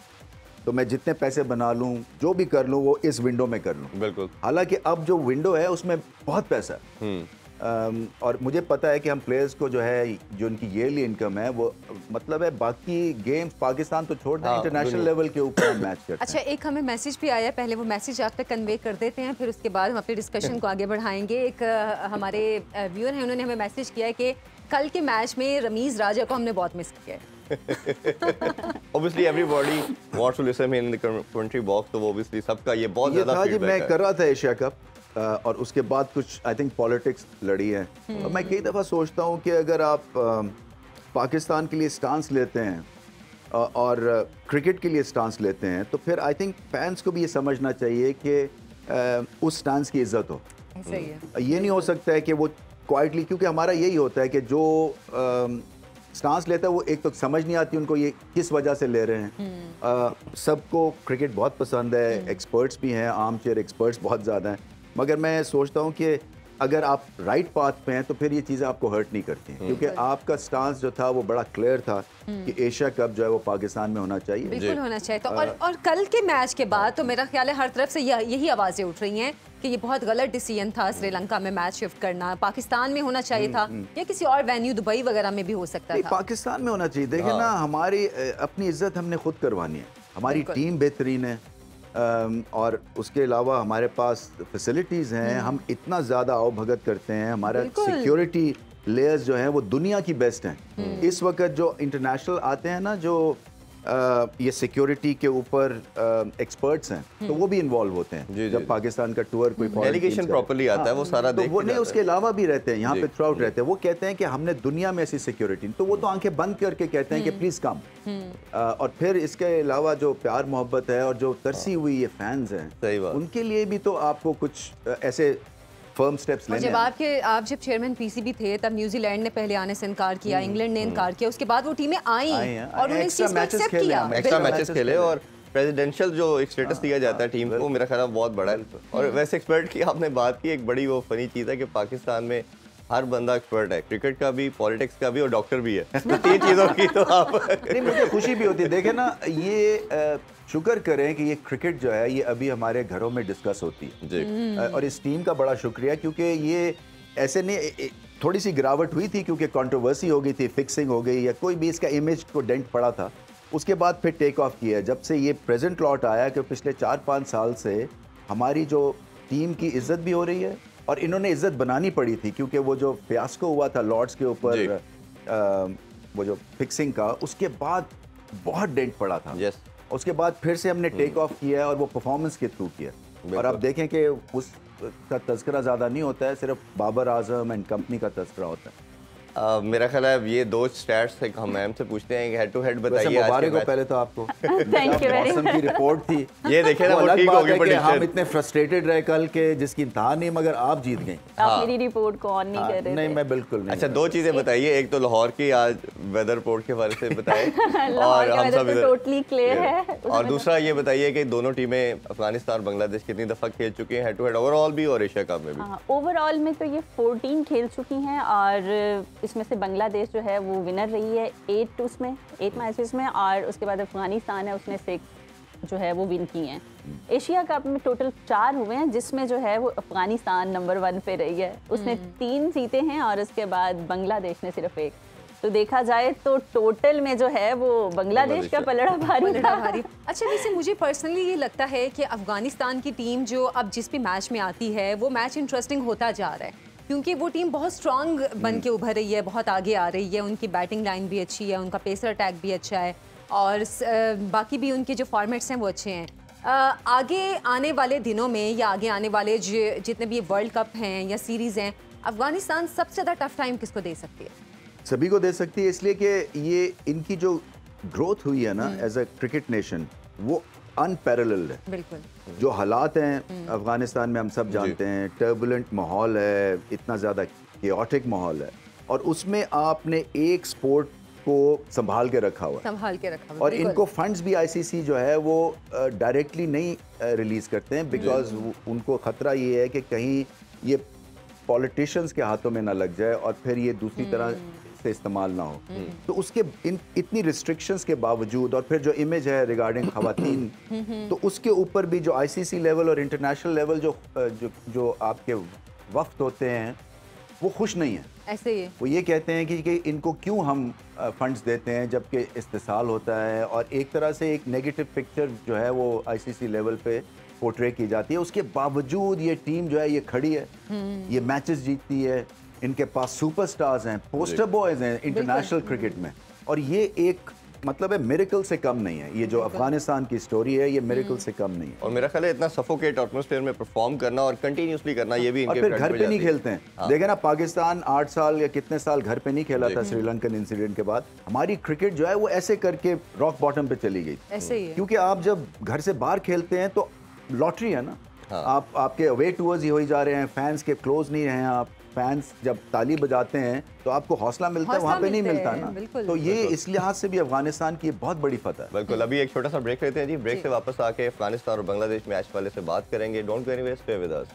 तो मैं जितने पैसे बना लूँ जो भी कर लूँ वो इस विंडो में कर लूँ। बिल्कुल। हालाँकि अब जो विंडो है उसमें बहुत पैसा है। हम्म। और मुझे पता है कि हम प्लेयर्स को जो है जो उनकी ईयरली इनकम है वो मतलब है बाकी गेम्स पाकिस्तान तो छोड़ दें हाँ, इंटरनेशनल लेवल के ऊपर मैच करते अच्छा हैं। एक हमें मैसेज भी आया है पहले वो मैसेज आप तक कन्वे कर देते हैं फिर उसके बाद हम अपने डिस्कशन को आगे बढ़ाएँगे। एक हमारे व्यूअर हैं उन्होंने हमें मैसेज किया है कि कल के मैच में रमीज़ राजा को हमने बहुत मिस किया है। obviously everybody wants to listen in the commentary box तो obviously सबका ये बहुत ये ज़्यादा था जी मैं feedback कर है रहा था एशिया कप अ, और उसके बाद कुछ आई थिंक पॉलिटिक्स लड़ी है। और मैं कई दफ़ा सोचता हूँ कि अगर आप अ, पाकिस्तान के लिए स्टांस लेते हैं और क्रिकेट के लिए स्टांस लेते हैं तो फिर आई थिंक फैंस को भी ये समझना चाहिए कि उस स्टांस की इज़्ज़त हो। है ये नहीं हो सकता है कि वो क्वाइटली क्योंकि हमारा यही होता है कि जो स्टांस लेता है वो एक तो समझ नहीं आती उनको ये किस वजह से ले रहे हैं। सबको क्रिकेट बहुत पसंद है एक्सपर्ट्स भी हैं आम चेयर एक्सपर्ट्स बहुत ज़्यादा हैं। मगर मैं सोचता हूँ कि अगर आप राइट पाथ पे हैं तो फिर ये चीज़ें आपको हर्ट नहीं करती हैं। क्योंकि आपका स्टांस जो था वो बड़ा क्लियर था कि एशिया कप जो है वो पाकिस्तान में होना चाहिए। बिल्कुल होना चाहिए। तो और और कल के मैच के बाद तो मेरा ख्याल है हर तरफ़ से यही आवाज़ें उठ रही हैं कि ये बहुत गलत डिसीज़न था श्रीलंका में मैच शिफ्ट करना पाकिस्तान में होना चाहिए था या किसी और वेन्यू दुबई वगैरह में भी हो सकता था। पाकिस्तान में होना चाहिए। देखे ना हमारी अपनी इज़्ज़त हमने खुद करवानी है। हमारी टीम बेहतरीन है। और उसके अलावा हमारे पास फैसिलिटीज़ हैं। हम इतना ज़्यादा आओ भगत करते हैं। हमारा सिक्योरिटी लेयर्स जो हैं वो दुनिया की बेस्ट हैं। इस वक्त जो इंटरनेशनल आते हैं ना जो ये सिक्योरिटी के ऊपर एक्सपर्ट्स हैं तो वो भी इन्वॉल्व होते हैं। जी, जब पाकिस्तान का टूर कोई का- properly आता है, वो सारा तो वो नहीं उसके अलावा भी रहते हैं यहाँ पे थ्रू आउट रहते हैं। वो कहते हैं कि हमने दुनिया में ऐसी सिक्योरिटी तो वो तो आँखें बंद करके कहते हैं कि प्लीज़ कम और फिर इसके अलावा जो प्यार मोहब्बत है और जो तरसी हुई ये फैंस हैं उनके लिए भी तो आपको कुछ ऐसे फर्म स्टेप्स लेने जब आपके आप जब चेयरमैन पीसीबी थे तब न्यूजीलैंड ने पहले आने से इनकार किया इंग्लैंड ने इनकार किया उसके बाद वो टीमें आई और उन्होंने इस चीज़ को एक्सेप्ट किया। एक्स्ट्रा मैचेस खेले खेले। और प्रेसिडेंशियल जो एक स्टेटस दिया जाता है टीम को मेरा ख्याल बहुत बड़ा है। और वैसे एक्सपर्ट की आपने बात की एक बड़ी वो फनी चीज़ है कि पाकिस्तान में हर बंदा एक्सपर्ट है। क्रिकेट का भी पॉलिटिक्स का भी और डॉक्टर भी है। तो तीन चीज़ों की तो आप नहीं मुझे खुशी भी होती है। देखे ना ये शुक्र करें कि ये क्रिकेट जो है ये अभी हमारे घरों में डिस्कस होती है। जी। और इस टीम का बड़ा शुक्रिया क्योंकि ये ऐसे नहीं थोड़ी सी गिरावट हुई थी क्योंकि कंट्रोवर्सी हो गई थी फिक्सिंग हो गई या कोई भी इसका इमेज को डेंट पड़ा था। उसके बाद फिर टेक ऑफ़ किया। जब से ये प्रेजेंट लॉट आया कि पिछले चार पाँच साल से हमारी जो टीम की इज़्ज़त भी हो रही है और इन्होंने इज़्ज़त बनानी पड़ी थी क्योंकि वो जो फ्यास्को हुआ था लॉर्ड्स के ऊपर वो जो फिक्सिंग का उसके बाद बहुत डेंट पड़ा था। Yes. उसके बाद फिर से हमने टेक ऑफ़ किया है और वो परफॉर्मेंस के थ्रू किया और आप देखें कि उस का तस्करा ज़्यादा नहीं होता है सिर्फ़ बाबर आज़म एंड कंपनी का तस्करा होता है। अ, मेरा ख्याल है ये दो स्टैट्स है हम मैम से पूछते हैं हेड टू हेड बताइए आज के मुबारक हो पहले तो आपको। Thank you very मौसम की रिपोर्ट थी। ये देखे ना वो ठीक है हम इतने फ्रस्ट्रेटेड रहे कल के जिसकी था नहीं मगर आप जीत गई आप मेरी रिपोर्ट को ऑन नहीं हाँ, कर रहे नहीं मैं बिल्कुल नहीं अच्छा दो चीज़ें बताइए एक तो लाहौर की आज वेदर रिपोर्ट के बारे से बताएँ और हम सब टोटली क्लियर है। और दूसरा ये बताइए कि दोनों टीमें अफ़गानिस्तान और बांग्लादेश कितनी दफ़ा खेल चुकी हैं हेड टू हेड ओवरऑल भी और एशिया कप में भी। ओवरऑल में तो ये 14 खेल चुकी हैं और इसमें से बांग्लादेश जो है वो विनर रही है एट उसमें एट मैचेस में और उसके बाद अफ़गानिस्तान है उसने सिक्स जो है वो विन की हैं। एशिया कप में टोटल चार हुए हैं जिसमें जो है वो अफ़गानिस्तान नंबर वन पे रही है। उसने तीन जीते हैं और उसके बाद बांग्लादेश ने सिर्फ़ एक। तो देखा जाए तो टोटल में जो है वो बांग्लादेश का पलड़ा भारी पलड़ा था। भारी अच्छा वैसे मुझे पर्सनली ये लगता है कि अफ़गानिस्तान की टीम जो अब जिस भी मैच में आती है वो मैच इंटरेस्टिंग होता जा रहा है। क्योंकि वो टीम बहुत स्ट्रांग बन के उभर रही है बहुत आगे आ रही है। उनकी बैटिंग लाइन भी अच्छी है उनका पेसर अटैक भी अच्छा है और बाकी भी उनके जो फॉर्मेट्स हैं वो अच्छे हैं। आगे आने वाले दिनों में या आगे आने वाले जितने भी वर्ल्ड कप हैं या सीरीज़ हैं अफ़गानिस्तान सबसे ज़्यादा टफ टाइम किसको दे सकती है? सभी को दे सकती है इसलिए कि ये इनकी जो ग्रोथ हुई है ना एज अ क्रिकेट नेशन वो अनपैरेलल है। बिल्कुल। जो हालात हैं अफ़गानिस्तान में हम सब जानते हैं टर्बुलेंट माहौल है इतना ज़्यादा केओटिक माहौल है। और उसमें आपने एक स्पोर्ट को संभाल के रखा हुआ संभाल के रखा हुआ और इनको फंड्स भी आईसीसी जो है वो डायरेक्टली नहीं रिलीज़ करते हैं बिकॉज़ उनको खतरा ये है कि कहीं ये पॉलिटिशियंस के हाथों में ना लग जाए और फिर ये दूसरी तरह से इस्तेमाल ना हो। तो उसके इन इतनी रिस्ट्रिक्शंस के बावजूद और फिर जो इमेज है रिगार्डिंग खवातीन तो उसके ऊपर भी जो आईसीसी लेवल और इंटरनेशनल लेवल जो जो जो आपके वफ्त होते हैं वो खुश नहीं है। ऐसे ही। वो ये कहते हैं कि, कि इनको क्यों हम फंड्स देते हैं जबकि इस्तेसाल होता है और एक तरह से एक नेगेटिव पिक्चर जो है वो आईसीसी लेवल पे पोर्ट्रे की जाती है। उसके बावजूद ये टीम जो है ये खड़ी है। ये मैचेस जीतती है। इनके पास सुपरस्टार्स हैं पोस्टर बॉयज़ हैं इंटरनेशनल क्रिकेट में। और ये एक मतलब है मेरिकल से कम नहीं है। ये जो अफ़गानिस्तान की स्टोरी है ये मेरिकल से कम नहीं है। और मेरा ख्याल है इतना सफोकेट एटमोस्फेयर में परफॉर्म करना और कंटिन्यूसली करना ये भी और फिर घर पे नहीं खेलते हैं। हाँ। देखे ना पाकिस्तान आठ साल या कितने साल घर पे नहीं खेला था श्रीलंकन इंसिडेंट के बाद। हमारी क्रिकेट जो है वो ऐसे करके रॉक बॉटम पे चली गई। क्योंकि आप जब घर से बाहर खेलते हैं तो लॉटरी है ना। हाँ। आप आपके अवे टूर्स ही हो ही जा रहे हैं फैंस के क्लोज नहीं रहे हैं आप। फैंस जब ताली बजाते हैं तो आपको हौसला मिलता है वहाँ पे नहीं मिलता ना। तो ये इस लिहाज से भी अफ़गानिस्तान की बहुत बड़ी फतह है। बिल्कुल अभी एक छोटा सा ब्रेक लेते हैं जी। ब्रेक से वापस आके अफ़गानिस्तान और बांग्लादेश मैच वाले से बात करेंगे। Don't go anywhere stay with us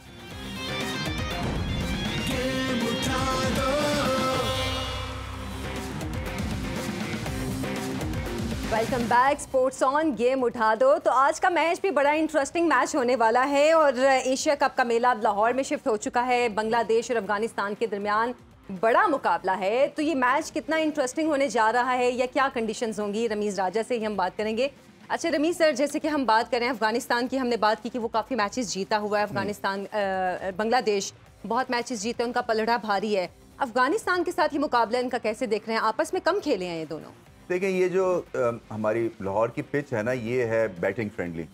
welcome back. Sports on game उठा दो। तो आज का मैच भी बड़ा इंटरेस्टिंग मैच होने वाला है और एशिया कप का मेला लाहौर में शिफ्ट हो चुका है। बांग्लादेश और अफ़गानिस्तान के दरमियान बड़ा मुकाबला है। तो ये मैच कितना इंटरेस्टिंग होने जा रहा है या क्या कंडीशंस होंगी? रमीज़ राजा से ही हम बात करेंगे। अच्छा रमीज सर जैसे कि हम बात करें अफ़गानिस्तान की हमने बात की कि वो काफ़ी मैचेस जीता हुआ है। अफ़गानिस्तान अ, बांग्लादेश बहुत मैचेस जीते उनका पलड़ा भारी है। अफ़गानिस्तान के साथ ये मुकाबला इनका कैसे देख रहे हैं? आपस में कम खेले हैं ये दोनों। देखिए ये जो अ, हमारी लाहौर की पिच है ना ये है बैटिंग फ्रेंडली।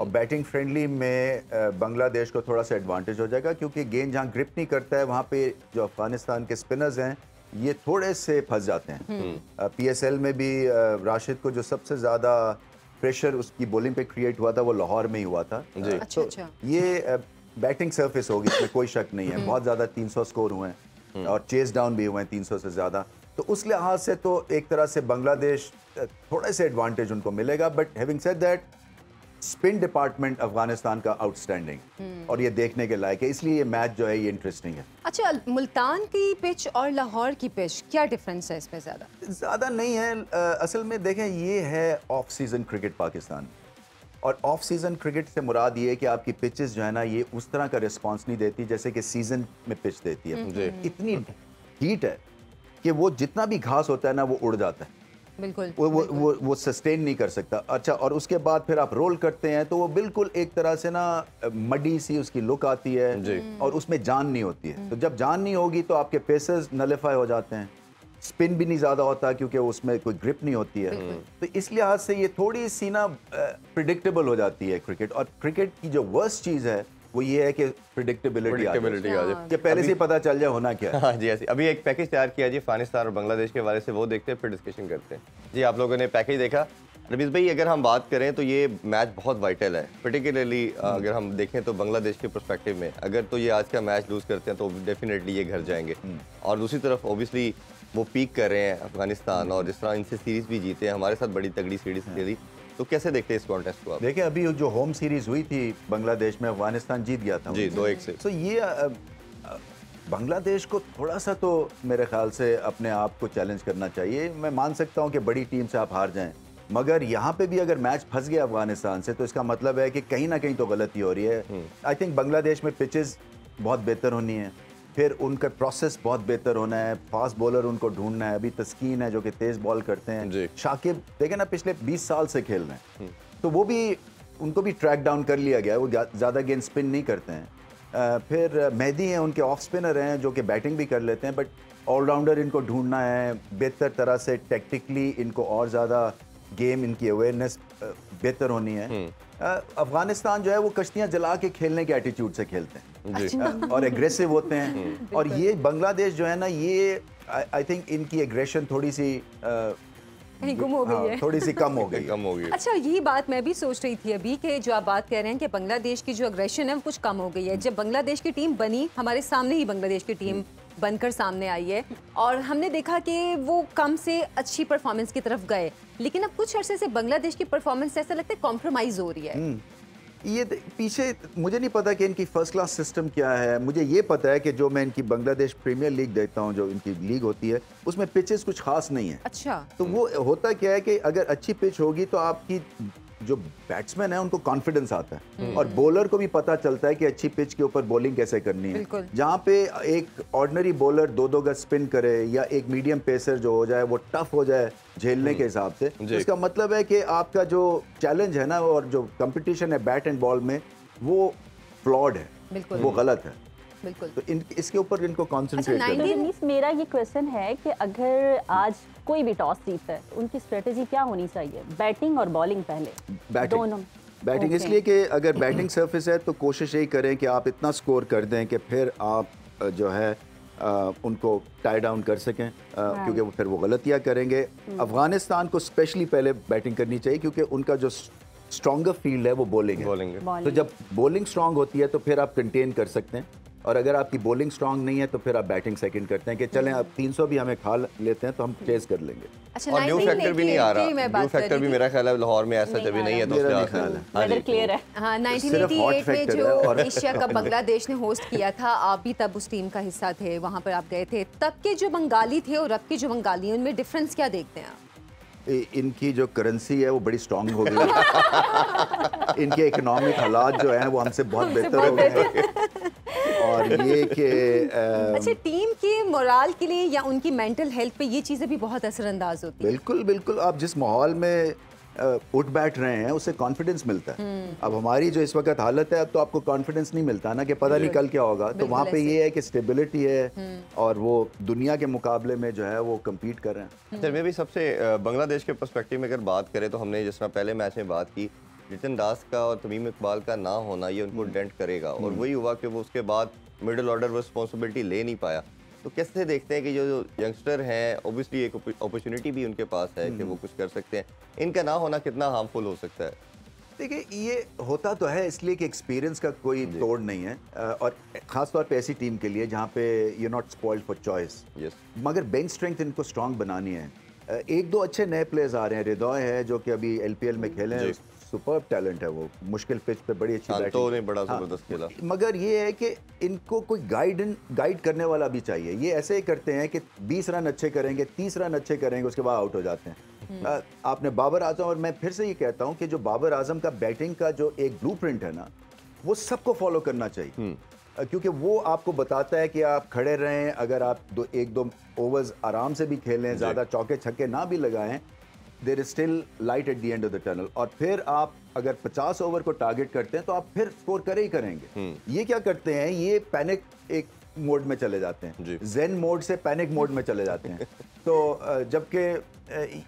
और बैटिंग फ्रेंडली में बांग्लादेश को थोड़ा सा एडवांटेज हो जाएगा क्योंकि गेंद जहाँ ग्रिप नहीं करता है वहाँ पे जो अफ़गानिस्तान के स्पिनर्स हैं ये थोड़े से फंस जाते हैं। पीएसएल में भी राशिद को जो सबसे ज़्यादा प्रेशर उसकी बॉलिंग पे क्रिएट हुआ था वो लाहौर में ही हुआ था। जी। अच्छा, तो अच्छा। ये बैटिंग सरफेस होगी इसमें कोई शक नहीं है। बहुत ज़्यादा 300 स्कोर हुए हैं। और चेस डाउन भी हुए हैं 300 से ज़्यादा। तो उस लिहाज से तो एक तरह से बांग्लादेश थोड़े से एडवांटेज उनको मिलेगा but having said that spin department Afghanistan का आउटस्टैंडिंग और ये देखने के लायक है इसलिए ये मैच जो है ये इंटरेस्टिंग है। अच्छा मुल्तान की पिच और लाहौर की पिच क्या डिफरेंस है इसमें ज़्यादा? ज़्यादा नहीं है अ, असल में देखें ये है ऑफ़ सीज़न क्रिकेट पाकिस्तान। और ऑफ़ सीज़न क्रिकेट से मुराद ये है कि आपकी पिचेस जो है ना ये उस तरह का रिस्पांस नहीं देती जैसे कि सीज़न में पिच देती है। इतनी हीट है। कि वो जितना भी घास होता है ना वो उड़ जाता है। बिल्कुल वो वो वो वो सस्टेन नहीं कर सकता। अच्छा और उसके बाद फिर आप रोल करते हैं तो वो बिल्कुल एक तरह से ना मडी सी उसकी लुक आती है और उसमें जान नहीं होती है। तो जब जान नहीं होगी तो आपके पेसेस नलीफाई हो जाते हैं। स्पिन भी नहीं ज़्यादा होता क्योंकि उसमें कोई ग्रिप नहीं होती है। तो इस लिहाज से ये थोड़ी सी ना प्रिडिक्टेबल हो जाती है क्रिकेट और क्रिकेट की जो वर्स्ट चीज़ है वो ये है कि प्रिडिक्टेबिलिटी आ जाए। कि पहले से पता चल जाए होना क्या हाँ। जी ऐसे। अभी एक पैकेज तैयार किया जी अफ़गानिस्तान और बांग्लादेश के हवाले से वो देखते हैं फिर डिस्कशन करते हैं। जी आप लोगों ने पैकेज देखा। रमीज भाई अगर हम बात करें तो ये मैच बहुत वाइटल है। पर्टिकुलरली अगर हम देखें तो बांग्लादेश के परस्पेक्टिव में अगर तो ये आज का मैच लूज करते हैं तो डेफिनेटली ये घर जाएँगे। और दूसरी तरफ़ ओबियसली वो पीक कर रहे हैं अफ़गानिस्तान और जिस तरह इनसे सीरीज़ भी जीते हैं हमारे साथ बड़ी तगड़ी सीरीज़ खेली। तो कैसे देखते हैं इस कॉन्टेस्ट को देखिए अभी जो होम सीरीज़ हुई थी बांग्लादेश में अफ़गानिस्तान जीत गया था जी दो एक से। तो ये बांग्लादेश को थोड़ा सा तो मेरे ख्याल से अपने आप को चैलेंज करना चाहिए। मैं मान सकता हूँ कि बड़ी टीम से आप हार जाएँ मगर यहाँ पे भी अगर मैच फंस गया अफ़गानिस्तान से तो इसका मतलब है कि कहीं ना कहीं तो गलती हो रही है। आई थिंक बांग्लादेश में पिचेस बहुत बेहतर होनी है। फिर उनका प्रोसेस बहुत बेहतर होना है। फास्ट बॉलर उनको ढूंढना है। अभी तस्कीन है जो कि तेज बॉल करते हैं। शाकिब देखे ना पिछले 20 साल से खेल रहे हैं। तो वो भी उनको भी ट्रैक डाउन कर लिया गया है। वो ज़्यादा गेंद स्पिन नहीं करते हैं। फिर मेहदी हैं उनके ऑफ़ स्पिनर हैं जो कि बैटिंग भी कर लेते हैं। बट ऑलराउंडर इनको ढूंढना है। बेहतर तरह से टेक्टिकली इनको और ज़्यादा गेम इनकी अवेयरनेस बेहतर होनी है। अफ़गानिस्तान जो है वो कश्तियाँ जला के खेलने के एटीट्यूड से खेलते हैं। और एग्रेसिव होते हैं। और ये बांग्लादेश जो है ना ये आई थिंक इनकी एग्रेशन थोड़ी सी कहीं गुम हो गई हाँ, है। थोड़ी सी कम हो गई। कम हो गई अच्छा यही बात मैं भी सोच रही थी अभी कि जो आप बात कह रहे हैं कि बांग्लादेश की जो अग्रेशन है वो कुछ कम हो गई है। जब बांग्लादेश की टीम बनी हमारे सामने ही बांग्लादेश की टीम बनकर सामने आई है। और हमने देखा कि वो कम से अच्छी परफॉर्मेंस की तरफ़ गए। लेकिन अब कुछ अरसे से बांग्लादेश की परफॉर्मेंस ऐसा लगता है कॉम्प्रोमाइज हो रही है। ये पीछे मुझे नहीं पता कि इनकी फ़र्स्ट क्लास सिस्टम क्या है। मुझे ये पता है कि जो मैं इनकी बांग्लादेश प्रीमियर लीग देखता हूँ जो इनकी लीग होती है उसमें पिचेस कुछ खास नहीं है। अच्छा। तो वो होता क्या है कि अगर अच्छी पिच होगी तो आपकी जो बैट्समैन है उनको कॉन्फिडेंस आता है। और बॉलर को भी पता चलता है कि अच्छी पिच के ऊपर बॉलिंग कैसे करनी है। जहाँ पे एक ऑर्डनरी बॉलर दो दो गज स्पिन करे या एक मीडियम पेसर जो हो जाए वो टफ हो जाए झेलने के हिसाब से तो इसका मतलब है कि आपका जो चैलेंज है ना और जो कंपटीशन है बैट एंड बॉल में वो फ्लॉड है। वो गलत है। बिल्कुल। तो इन इसके ऊपर इनको कॉन्सेंट्रेट अच्छा, करना। 19 रमीस मेरा ये क्वेश्चन है कि अगर आज कोई भी टॉस जीतता है उनकी स्ट्रेटेजी क्या होनी चाहिए? बैटिंग और बॉलिंग पहले। दोनों। Batting Okay. इसलिए कि अगर बैटिंग सरफेस है तो कोशिश यही करें कि आप इतना स्कोर कर दें कि फिर आप जो है अ, उनको टाई डाउन कर सकें अ, क्योंकि वो फिर वो गलतियाँ करेंगे। हम्म। अफ़गानिस्तान को स्पेशली पहले बैटिंग करनी चाहिए क्योंकि उनका जो स्ट्रॉगर फ़ील्ड है वो बॉलिंग है। बॉलिंग तो जब बॉलिंग स्ट्रांग होती है तो फिर आप कंटेन कर सकते हैं। और अगर आपकी बॉलिंग स्ट्रांग नहीं है तो फिर आप बैटिंग सेकंड करते हैं कि चलें अब 300 भी हमें खा लेते हैं तो हम चेस कर लेंगे। अच्छा और न्यू फैक्टर भी नहीं आ रहा। न्यू फैक्टर भी मेरा ख्याल है लाहौर में ऐसा जब नहीं है तो मेरा ख्याल है। हाँ जी, क्लियर है। हाँ सिर्फ़ hot 1988 में जो एशिया कप बांग्लादेश ने होस्ट किया था आप भी तब उस टीम का हिस्सा थे वहाँ पर आप गए थे। तब के जो बंगाली थे और अब के जो बंगाली उनमें डिफरेंस क्या देखते हैं आप? इनकी जो करेंसी है वो बड़ी स्ट्रांग हो गई। इनके इकोनॉमिक हालात जो हैं वो हमसे बहुत बेहतर हो गए। हैं और ये कि अच्छा टीम के मोराल के लिए या उनकी मेंटल हेल्थ पे ये चीज़ें भी बहुत असरअंदाज होती हैं। बिल्कुल बिल्कुल। आप जिस माहौल में उठ बैठ रहे हैं उससे कॉन्फिडेंस मिलता है। अब हमारी जो इस वक्त हालत है अब तो आपको कॉन्फिडेंस नहीं मिलता ना कि पता नहीं कल क्या होगा। तो वहाँ पे ये है कि स्टेबिलिटी है और वो दुनिया के मुकाबले में जो है वो कम्पीट कर रहे हैं। सर मैं भी सबसे बांग्लादेश के परस्पेक्टिव में अगर बात करें तो हमने जिस तरह पहले मैच में बात की रिटन दास का और तमीम इकबाल का ना होना ये उनको डेंट करेगा। और वही हुआ कि वो उसके बाद मिडिल ऑर्डर रिस्पॉन्सिबिलिटी ले नहीं पाया। तो कैसे देखते हैं कि जो यंगस्टर हैं ओबियसली एक अपॉर्चुनिटी भी उनके पास है कि वो कुछ कर सकते हैं। इनका ना होना कितना हार्मफुल हो सकता है? देखिए ये होता तो है इसलिए कि एक्सपीरियंस का कोई तोड़ नहीं है। और ख़ास तौर पे ऐसी टीम के लिए जहाँ पे you not spoiled for choice yes मगर बेंच स्ट्रेंथ इनको स्ट्रांग बनानी है। एक दो अच्छे नए प्लेयर्स आ रहे हैं हृदय है जो कि अभी एलपीएल में खेले हैं। सुपर टैलेंट है वो। मुश्किल पिच पे बड़ी अच्छी batting- ने बड़ा हाँ, ज़बरदस्त खेला। मगर ये है कि इनको कोई गाइड गाइड करने वाला भी चाहिए। ये ऐसे ही करते हैं कि 20 रन अच्छे करेंगे 30 रन अच्छे करेंगे उसके बाद आउट हो जाते हैं। अ, आपने बाबर आज़म और मैं फिर से ये कहता हूँ कि जो बाबर आज़म का बैटिंग का जो एक ब्लूप्रिंट है ना वो सबको फॉलो करना चाहिए। क्योंकि वो आपको बताता है कि आप खड़े रहें अगर आप दो एक दो ओवर्स आराम से भी खेलें ज़्यादा चौके छक्के ना भी लगाएँ there is still light at the end of the tunnel और फिर आप अगर 50 ओवर को टारगेट करते हैं तो आप फिर स्कोर करे ही करेंगे। ये क्या करते हैं? ये पैनिक एक मोड में चले जाते हैं। जेन मोड से पैनिक मोड में चले जाते हैं। तो जबकि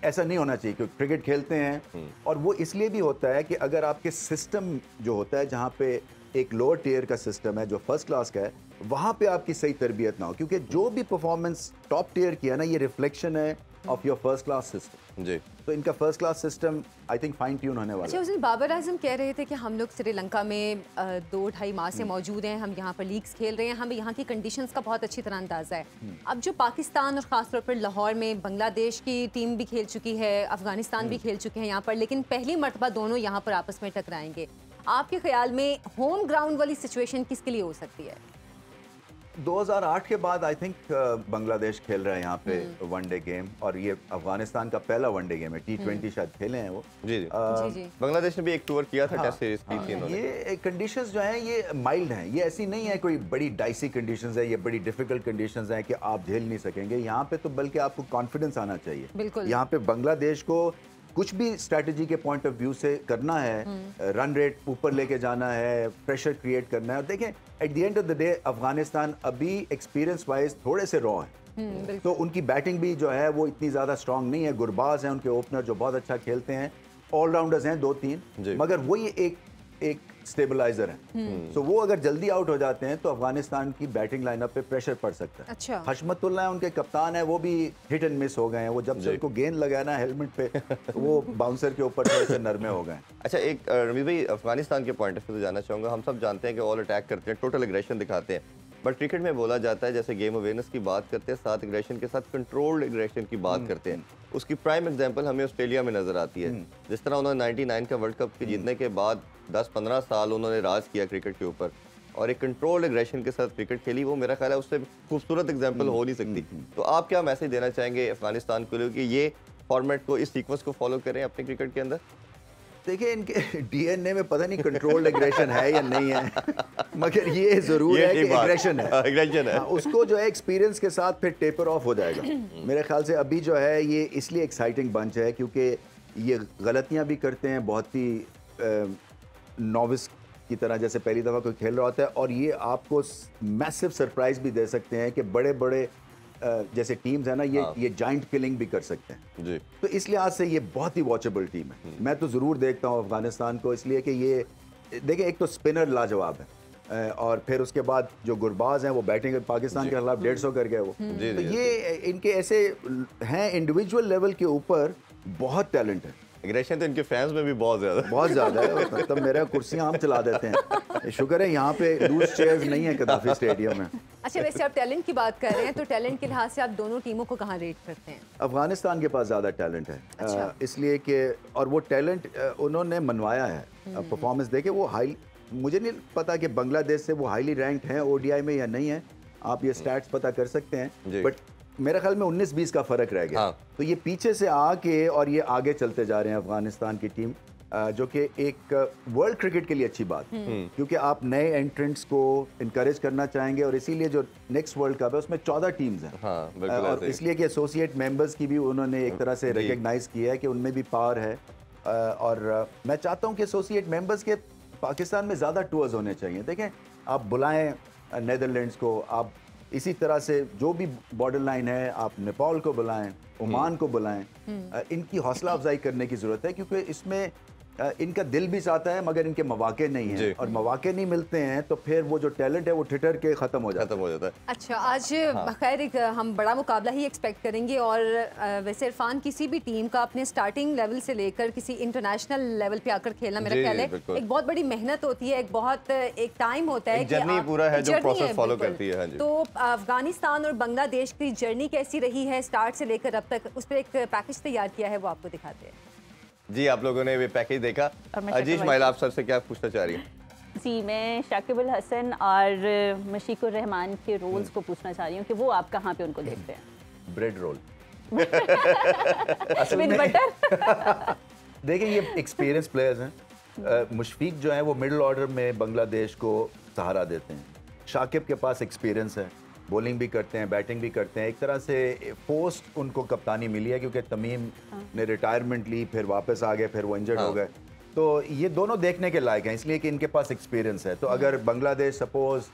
ऐसा नहीं होना चाहिए क्योंकि क्रिकेट खेलते हैं। और वो इसलिए भी होता है कि अगर आपके सिस्टम जो होता है जहाँ पे एक लोअर टीयर का सिस्टम है जो फ़र्स्ट क्लास का है वहाँ पे आपकी सही तरबियत ना हो। क्योंकि जो भी परफॉर्मेंस टॉप टीयर की है ना ये रिफ्लेक्शन है of your first class system जी। तो इनका first class system I think fine tune होने वाला अच्छा है। उस दिन बाबर आज़म कह रहे थे कि हम लोग श्रीलंका में दो ढाई माह से मौजूद हैं हम यहाँ पर लीग्स खेल रहे हैं हमें यहाँ की कंडीशंस का बहुत अच्छी तरह अंदाज़ा है। अब जो पाकिस्तान और ख़ासतौर पर लाहौर में बांग्लादेश की टीम भी खेल चुकी है अफ़गानिस्तान भी खेल चुके हैं यहाँ पर लेकिन पहली मरतबा दोनों यहाँ पर आपस में टकराएँगे। आपके ख्याल में होम ग्राउंड वाली सिचुएशन किसके लिए हो सकती है? 2008 के बाद आई थिंक बांग्लादेश खेल रहा है यहाँ पे वनडे गेम और ये अफ़गानिस्तान का पहला वनडे गेम है। टी ट्वेंटी शायद खेले हैं वो। जी जी। जी जी। बांग्लादेश ने भी एक टूर किया था हाँ, टेस्ट सीरीज़ की थी ये कंडीशंस जो हैं ये माइल्ड हैं। ये ऐसी नहीं है कोई बड़ी डाइसी कंडीशंस है ये बड़ी डिफ़िकल्ट कंडीशंस हैं कि आप झेल नहीं सकेंगे। यहाँ पे तो बल्कि आपको कॉन्फिडेंस आना चाहिए। बिल्कुल। यहाँ पे बांग्लादेश को कुछ भी स्ट्रेटजी के पॉइंट ऑफ़ व्यू से करना है रन रेट ऊपर लेके जाना है प्रेशर क्रिएट करना है और देखें at the end of the day Afghanistan अभी एक्सपीरियंस वाइज थोड़े से रॉ है। तो उनकी बैटिंग भी जो है वो इतनी ज़्यादा स्ट्रांग नहीं है। गुरबाज हैं उनके ओपनर जो बहुत अच्छा खेलते हैं। ऑलराउंडर्स हैं दो तीन मगर वही एक एक स्टेबलाइजर हैं। सो वो अगर जल्दी आउट हो जाते हैं तो अफ़गानिस्तान की बैटिंग लाइनअप पे प्रेशर पड़ सकता है। अच्छा। हशमतुल्ला है उनके कप्तान है वो भी हिट एंड मिस हो गए हैं। वो जब से उनको गेंद लगाया ना हेलमेट पे तो वो बाउंसर के ऊपर थोड़े से नरमे हो गए अच्छा एक रवि भाई अफ़गानिस्तान के पॉइंट ऑफ़ व्यू से जानना चाहूँगा। हम सब जानते हैं कि ऑल अटैक करते हैं टोटल एग्रेशन दिखाते हैं। बट क्रिकेट में बोला जाता है जैसे गेम अवेयरनेस की बात करते हैं साथ एग्रेशन के साथ कंट्रोल्ड एग्रेशन की बात करते हैं। उसकी प्राइम एग्जांपल हमें ऑस्ट्रेलिया में नज़र आती है। जिस तरह उन्होंने 99 का वर्ल्ड कप के जीतने के बाद 10-15 साल उन्होंने राज किया क्रिकेट के ऊपर और एक कंट्रोल्ड एग्रेशन के साथ क्रिकेट खेली वो मेरा ख्याल है उससे खूबसूरत एग्ज़ाम्पल हो नहीं सकती। तो आप क्या मैसेज देना चाहेंगे अफ़गानिस्तान को लिए कि ये फॉर्मेट को इस सीक्वेंस को फॉलो करें अपने क्रिकेट के अंदर? देखिए इनके डीएनए में पता नहीं कंट्रोल्ड एग्रेशन है या नहीं है मगर ये ज़रूर ये है कि एग्रेशन है। हाँ, aggression है। हाँ, उसको जो है एक्सपीरियंस के साथ फिर टेपर ऑफ़ हो जाएगा। मेरे ख्याल से अभी जो है ये इसलिए एक्साइटिंग बंच है क्योंकि ये गलतियाँ भी करते हैं बहुत ही नॉविस की तरह जैसे पहली दफ़ा कोई खेल रहा होता है और ये आपको मैसिव सरप्राइज़ भी दे सकते हैं कि बड़े बड़े जैसे टीम्स है ना ये हाँ। ये जॉइंट किलिंग भी कर सकते हैं। जी। तो इस लिहाज से ये बहुत ही वॉचेबल टीम है। मैं तो ज़रूर देखता हूँ अफ़गानिस्तान को इसलिए कि ये देखिए एक तो स्पिनर लाजवाब है। और फिर उसके बाद जो गुरबाज हैं वो बैटिंग पाकिस्तान के खिलाफ डेढ़ सौ कर गए वो। जी, तो जी, ये इनके ऐसे हैं इंडिविजुअल लेवल के ऊपर बहुत टैलेंट है। एग्रेशन तो इनके फैंस में भी बहुत ज़्यादा बहुत ज़्यादा है मतलब मेरा कुर्सियाँ हम चला देते हैं। शुक्र है यहाँ पे लूज चेयर्स नहीं है कदाफी स्टेडियम में। अच्छा वैसे आप टैलेंट की बात कर रहे हैं तो टैलेंट के लिहाज से आप दोनों टीमों को कहाँ रेट करते हैं? अफ़गानिस्तान के पास ज़्यादा टैलेंट है। अच्छा। इसलिए कि और वो टैलेंट उन्होंने मनवाया है। परफॉर्मेंस देखे वो हाई मुझे नहीं पता कि बांग्लादेश से वो हाईली रैंक्ड हैं ओडीआई में या नहीं है। आप ये स्टैट्स पता कर सकते हैं। बट मेरे ख्याल में 19-20 का फ़र्क रह गया। हाँ। तो ये पीछे से आके और ये आगे चलते जा रहे हैं अफ़गानिस्तान की टीम जो कि एक वर्ल्ड क्रिकेट के लिए अच्छी बात। है क्योंकि आप नए एंट्रेंट्स को इनकरेज करना चाहेंगे और इसीलिए जो नेक्स्ट वर्ल्ड कप है उसमें चौदह टीम्स हैं। हाँ, और इसलिए कि एसोसिएट मेंबर्स की भी उन्होंने एक तरह से। रिकग्नाइज किया है कि उनमें भी पावर है। और मैं चाहता हूँ कि एसोसिएट मेंबर्स के पाकिस्तान में ज़्यादा टूर्स होने चाहिए। देखें आप बुलाएँ नेदरलैंड्स को आप इसी तरह से जो भी बॉर्डर लाइन है आप नेपाल को बुलाएँ ओमान को बुलाएँ इनकी हौसला अफजाई करने की ज़रूरत है क्योंकि इसमें इनका दिल भी चाहता है मगर इनके मौाक़े नहीं। हैं। और मौाक़े नहीं मिलते हैं तो फिर वो जो टैलेंट है वो ठिठर के ख़त्म हो जाता खत्म हो जाता है। अच्छा आज खैर एक हम बड़ा मुकाबला ही एक्सपेक्ट करेंगे और वैसे इरफान किसी भी टीम का अपने स्टार्टिंग लेवल से लेकर किसी इंटरनेशनल लेवल पे आकर खेलना मेरा ख्याल है एक बहुत बड़ी मेहनत होती है एक बहुत एक टाइम होता है आप- पूरा है जो follow बिल्कुल। करती है, हाँ तो अफ़गानिस्तान और बांग्लादेश की जर्नी कैसी रही है स्टार्ट से लेकर अब तक उस पर एक पैकेज तैयार किया है वो आपको दिखाते हैं। जी आप लोगों ने पैकेज देखा। अज़ीज़ आप सर से क्या पूछना चाह रही हैं? जी मैं शाकिबुल हसन और मशीकुर रहमान के रोल्स को पूछना चाह रही हूँ कि वो आप कहाँ पे उनको देखते हैं? ब्रेड रोल विद बटर देखिए ये एक्सपीरियंस प्लेयर्स हैं। मुशफीक जो है वो मिडिल ऑर्डर में बांग्लादेश को सहारा देते हैं। शाकिब के पास एक्सपीरियंस है। बॉलिंग भी करते हैं बैटिंग भी करते हैं। एक तरह से पोस्ट उनको कप्तानी मिली है क्योंकि तमीम हाँ। ने रिटायरमेंट ली फिर वापस आ गए फिर वो इंजर्ड हाँ। हो। हाँ। गए। तो ये दोनों देखने के लायक हैं इसलिए कि इनके पास एक्सपीरियंस है। तो अगर बांग्लादेश सपोज़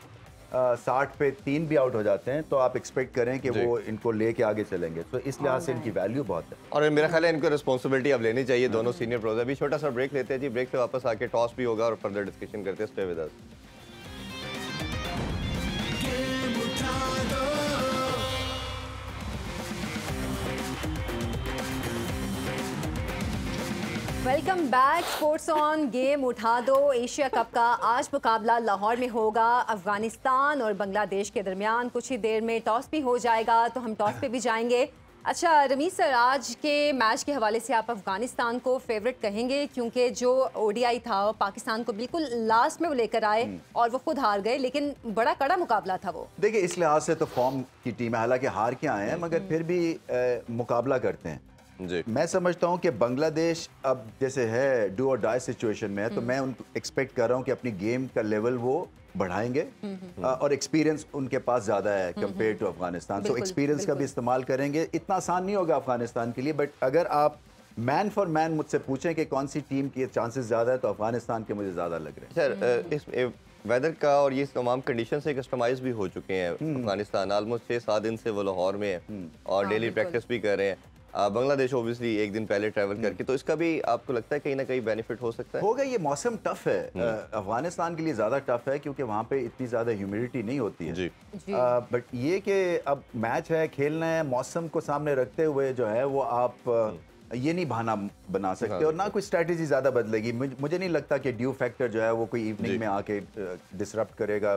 साठ पे तीन भी आउट हो जाते हैं तो आप एक्सपेक्ट करें कि वो इनको लेके आगे चलेंगे। तो इस लिहाज से इनकी वैल्यू बहुत है। और मेरा ख्याल है इनको रिस्पॉन्सिबिलिटी अब लेनी चाहिए दोनों सीनियर प्रोज अभी छोटा सा ब्रेक लेते हैं जी। ब्रेक से वापस आके टॉस भी होगा और फर्दर डिस्कशन करते हैं। Stay with us welcome back. Sports on game उठा दो। एशिया कप का आज मुकाबला लाहौर में होगा। अफ़गानिस्तान और बांग्लादेश के दरमियान कुछ ही देर में टॉस भी हो जाएगा तो हम टॉस पे भी जाएँगे। अच्छा रमीज सर आज के मैच के हवाले से आप अफ़गानिस्तान को फेवरेट कहेंगे क्योंकि जो ओडीआई था वो पाकिस्तान को बिल्कुल लास्ट में वो लेकर आए और वो खुद हार गए लेकिन बड़ा कड़ा मुकाबला था वो। देखिए इस लिहाज से तो फॉर्म की टीम है हालाँकि हार के आए हैं मगर फिर भी मुकाबला करते हैं। मैं समझता हूँ कि बांग्लादेश अब जैसे है डू और डाई सिचुएशन में है तो मैं उन एक्सपेक्ट कर रहा हूँ कि अपनी गेम का लेवल वो बढ़ाएँगे। और एक्सपीरियंस उनके पास ज़्यादा है कंपेयर टू अफ़गानिस्तान। तो एक्सपीरियंस का भी इस्तेमाल करेंगे। इतना आसान नहीं होगा अफ़गानिस्तान के लिए बट अगर आप मैन फॉर मैन मुझसे पूछें कि कौन सी टीम के चांसेस ज़्यादा है तो अफ़गानिस्तान के मुझे ज़्यादा लग रहे हैं। सर इस वेदर का और ये तमाम कंडीशन से कस्टमाइज भी हो चुके हैं अफ़गानिस्तान। ऑलमोस्ट छः सात दिन से वो लाहौर में है और हाँ, डेली प्रैक्टिस भी कर रहे हैं। बांग्लादेश ओबियसली एक दिन पहले ट्रैवल करके तो इसका भी आपको लगता है कहीं ना कहीं बेनिफिट हो सकता है? होगा ये मौसम टफ है। अफ़गानिस्तान के लिए ज़्यादा टफ है क्योंकि वहाँ पे इतनी ज़्यादा ह्यूमिडिटी नहीं होती है। जी। जी। बट ये कि अब मैच है खेलना है मौसम को सामने रखते हुए जो है वो आप ये नहीं बहाना बना सकते हाँ, और ना कोई स्ट्रेटेजी ज़्यादा बदलेगी। मुझे नहीं लगता कि ड्यू फैक्टर जो है वो कोई इवनिंग में आके डिसरप्ट करेगा।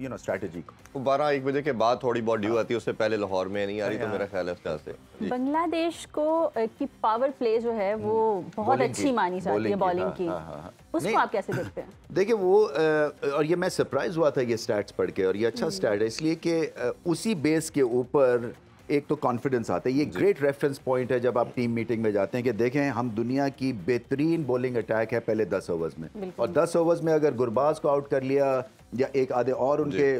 यू नो स्ट्रेटेजी को बारह एक बजे के बाद थोड़ी बहुत ड्यू आती है उससे पहले लाहौर में नहीं आ रही तो हाँ। मेरा ख्याल है उस से। बांग्लादेश को की पावर प्ले जो है वो बहुत अच्छी मानी जाती है बॉलिंग की हाँ, हाँ। उसको आप कैसे देखते हैं? देखिए वो और ये मैं सरप्राइज़ हुआ था ये स्टैट्स पढ़ के और ये अच्छा स्टैट है इसलिए कि उसी बेस के ऊपर एक तो कॉन्फिडेंस आता है। ये ग्रेट रेफरेंस पॉइंट है जब आप टीम मीटिंग में जाते हैं कि देखें हम दुनिया की बेहतरीन बॉलिंग अटैक है पहले दस ओवर्स में। और दस ओवर्स में अगर गुरबाज को आउट कर लिया या एक आधे और उनके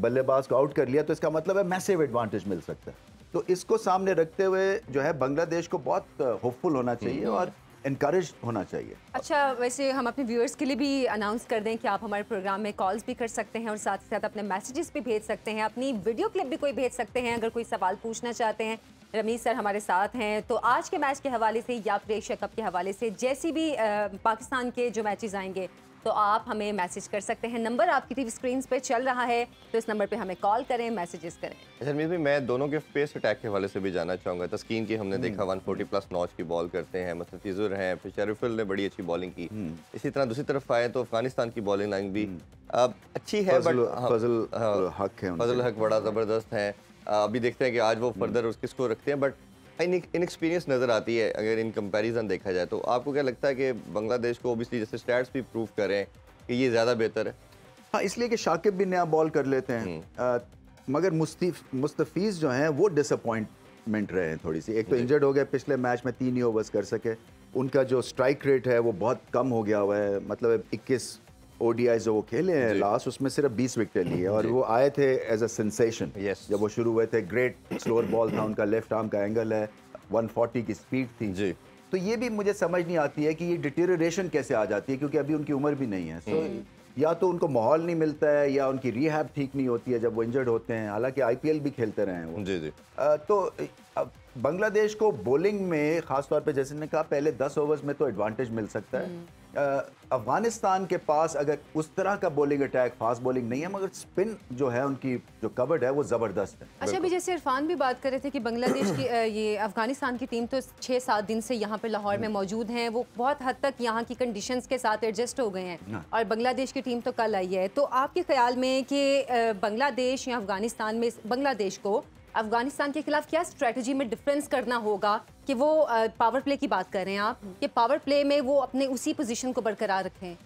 बल्लेबाज को आउट कर लिया तो इसका मतलब है मैसिव एडवांटेज मिल सकता है। तो इसको सामने रखते हुए जो है बांग्लादेश को बहुत होपफुल होना चाहिए और इनकरेज होना चाहिए। अच्छा वैसे हम अपने व्यूअर्स के लिए भी अनाउंस कर दें कि आप हमारे प्रोग्राम में कॉल्स भी कर सकते हैं और साथ ही साथ अपने मैसेजेस भी भेज सकते हैं अपनी वीडियो क्लिप भी कोई भेज सकते हैं अगर कोई सवाल पूछना चाहते हैं रमीज सर हमारे साथ हैं। तो आज के मैच के हवाले से या फिर एशिया कप के हवाले से जैसी भी पाकिस्तान के जो मैचेस आएँगे तो आप हमें मैसेज कर सकते हैं। नंबर आपकी टीवी स्क्रीन पे चल रहा है तो इस नंबर पे हमें कॉल करें मैसेजेस करें। अच्छा रमीज भाई मैं दोनों के पेस अटैक के हवाले से भी जाना चाहूँगा। तस्कीन की हमने देखा 140 प्लस नॉच की बॉल करते हैं मुस्तफिजुर हैं फिर शरीफुल ने बड़ी अच्छी बॉलिंग की। इसी तरह दूसरी तरफ़ आए तो अफ़गानिस्तान की बॉलिंग लाइन भी अब अच्छी है बट फजल- फजल हक है उनके। फजल हक बड़ा ज़बरदस्त है। अभी देखते हैं कि आज वो फर्दर उसकी स्कोर रखते हैं बट इनएक्सपीरियंस नज़र आती है अगर इन कंपैरिजन देखा जाए तो। आपको क्या लगता है कि बांग्लादेश को ओबियसली जैसे स्टैट्स भी प्रूव करें कि ये ज़्यादा बेहतर है? हाँ इसलिए कि शाकिब भी नया बॉल कर लेते हैं। अ, मगर मुस्तफ़ीज़ जो हैं वो डिसअपॉइंटमेंट रहे हैं थोड़ी सी। एक तो इंजर्ड हो गए पिछले मैच में तीन ही ओवर्स कर सके। उनका जो स्ट्राइक रेट है वो बहुत कम हो गया हुआ है। मतलब 21 ओडीआई जो वो खेले हैं लास्ट उसमें सिर्फ़ 20 विकेटें ली है और वो आए थे एज अ सेंसेशन जब वो शुरू हुए थे ग्रेट स्लोअर बॉल था उनका लेफ़्ट आर्म का एंगल है 140 की स्पीड थी। जी। तो ये भी मुझे समझ नहीं आती है कि ये डिटेरिएशन कैसे आ जाती है क्योंकि अभी उनकी उम्र भी नहीं है। सो या तो उनको माहौल नहीं मिलता है या उनकी रिहैब ठीक नहीं होती है जब वो इंजर्ड होते हैं। हालाँकि आईपीएल भी खेलते रहे हैं वो। जी जी। अ, तो अब बांग्लादेश को बॉलिंग में खास तौर पे जैसे ने कहा पहले 10 ओवर्स में तो एडवांटेज मिल सकता है। अफ़गानिस्तान के पास अगर उस तरह का बॉलिंग अटैक फास्ट बॉलिंग नहीं है मगर स्पिन जो है उनकी जो कवर्ड है वो ज़बरदस्त है। अच्छा अभी जैसे इरफान भी बात कर रहे थे कि बांग्लादेश की ये अफ़गानिस्तान की टीम तो छः सात दिन से यहाँ पे लाहौर में मौजूद हैं। वो बहुत हद तक यहाँ की कंडीशन के साथ एडजस्ट हो गए हैं। हाँ। और बांग्लादेश की टीम तो कल आई है। तो आपके ख्याल में कि बांग्लादेश या अफ़गानिस्तान में बांग्लादेश को अफ़गानिस्तान के खिलाफ क्या स्ट्रेटजी में डिफरेंस करना होगा कि वो पावर प्ले की बात कर रहे हैं आप कि पावर प्ले में वो अपने उसी पोजीशन को बरकरार रखें?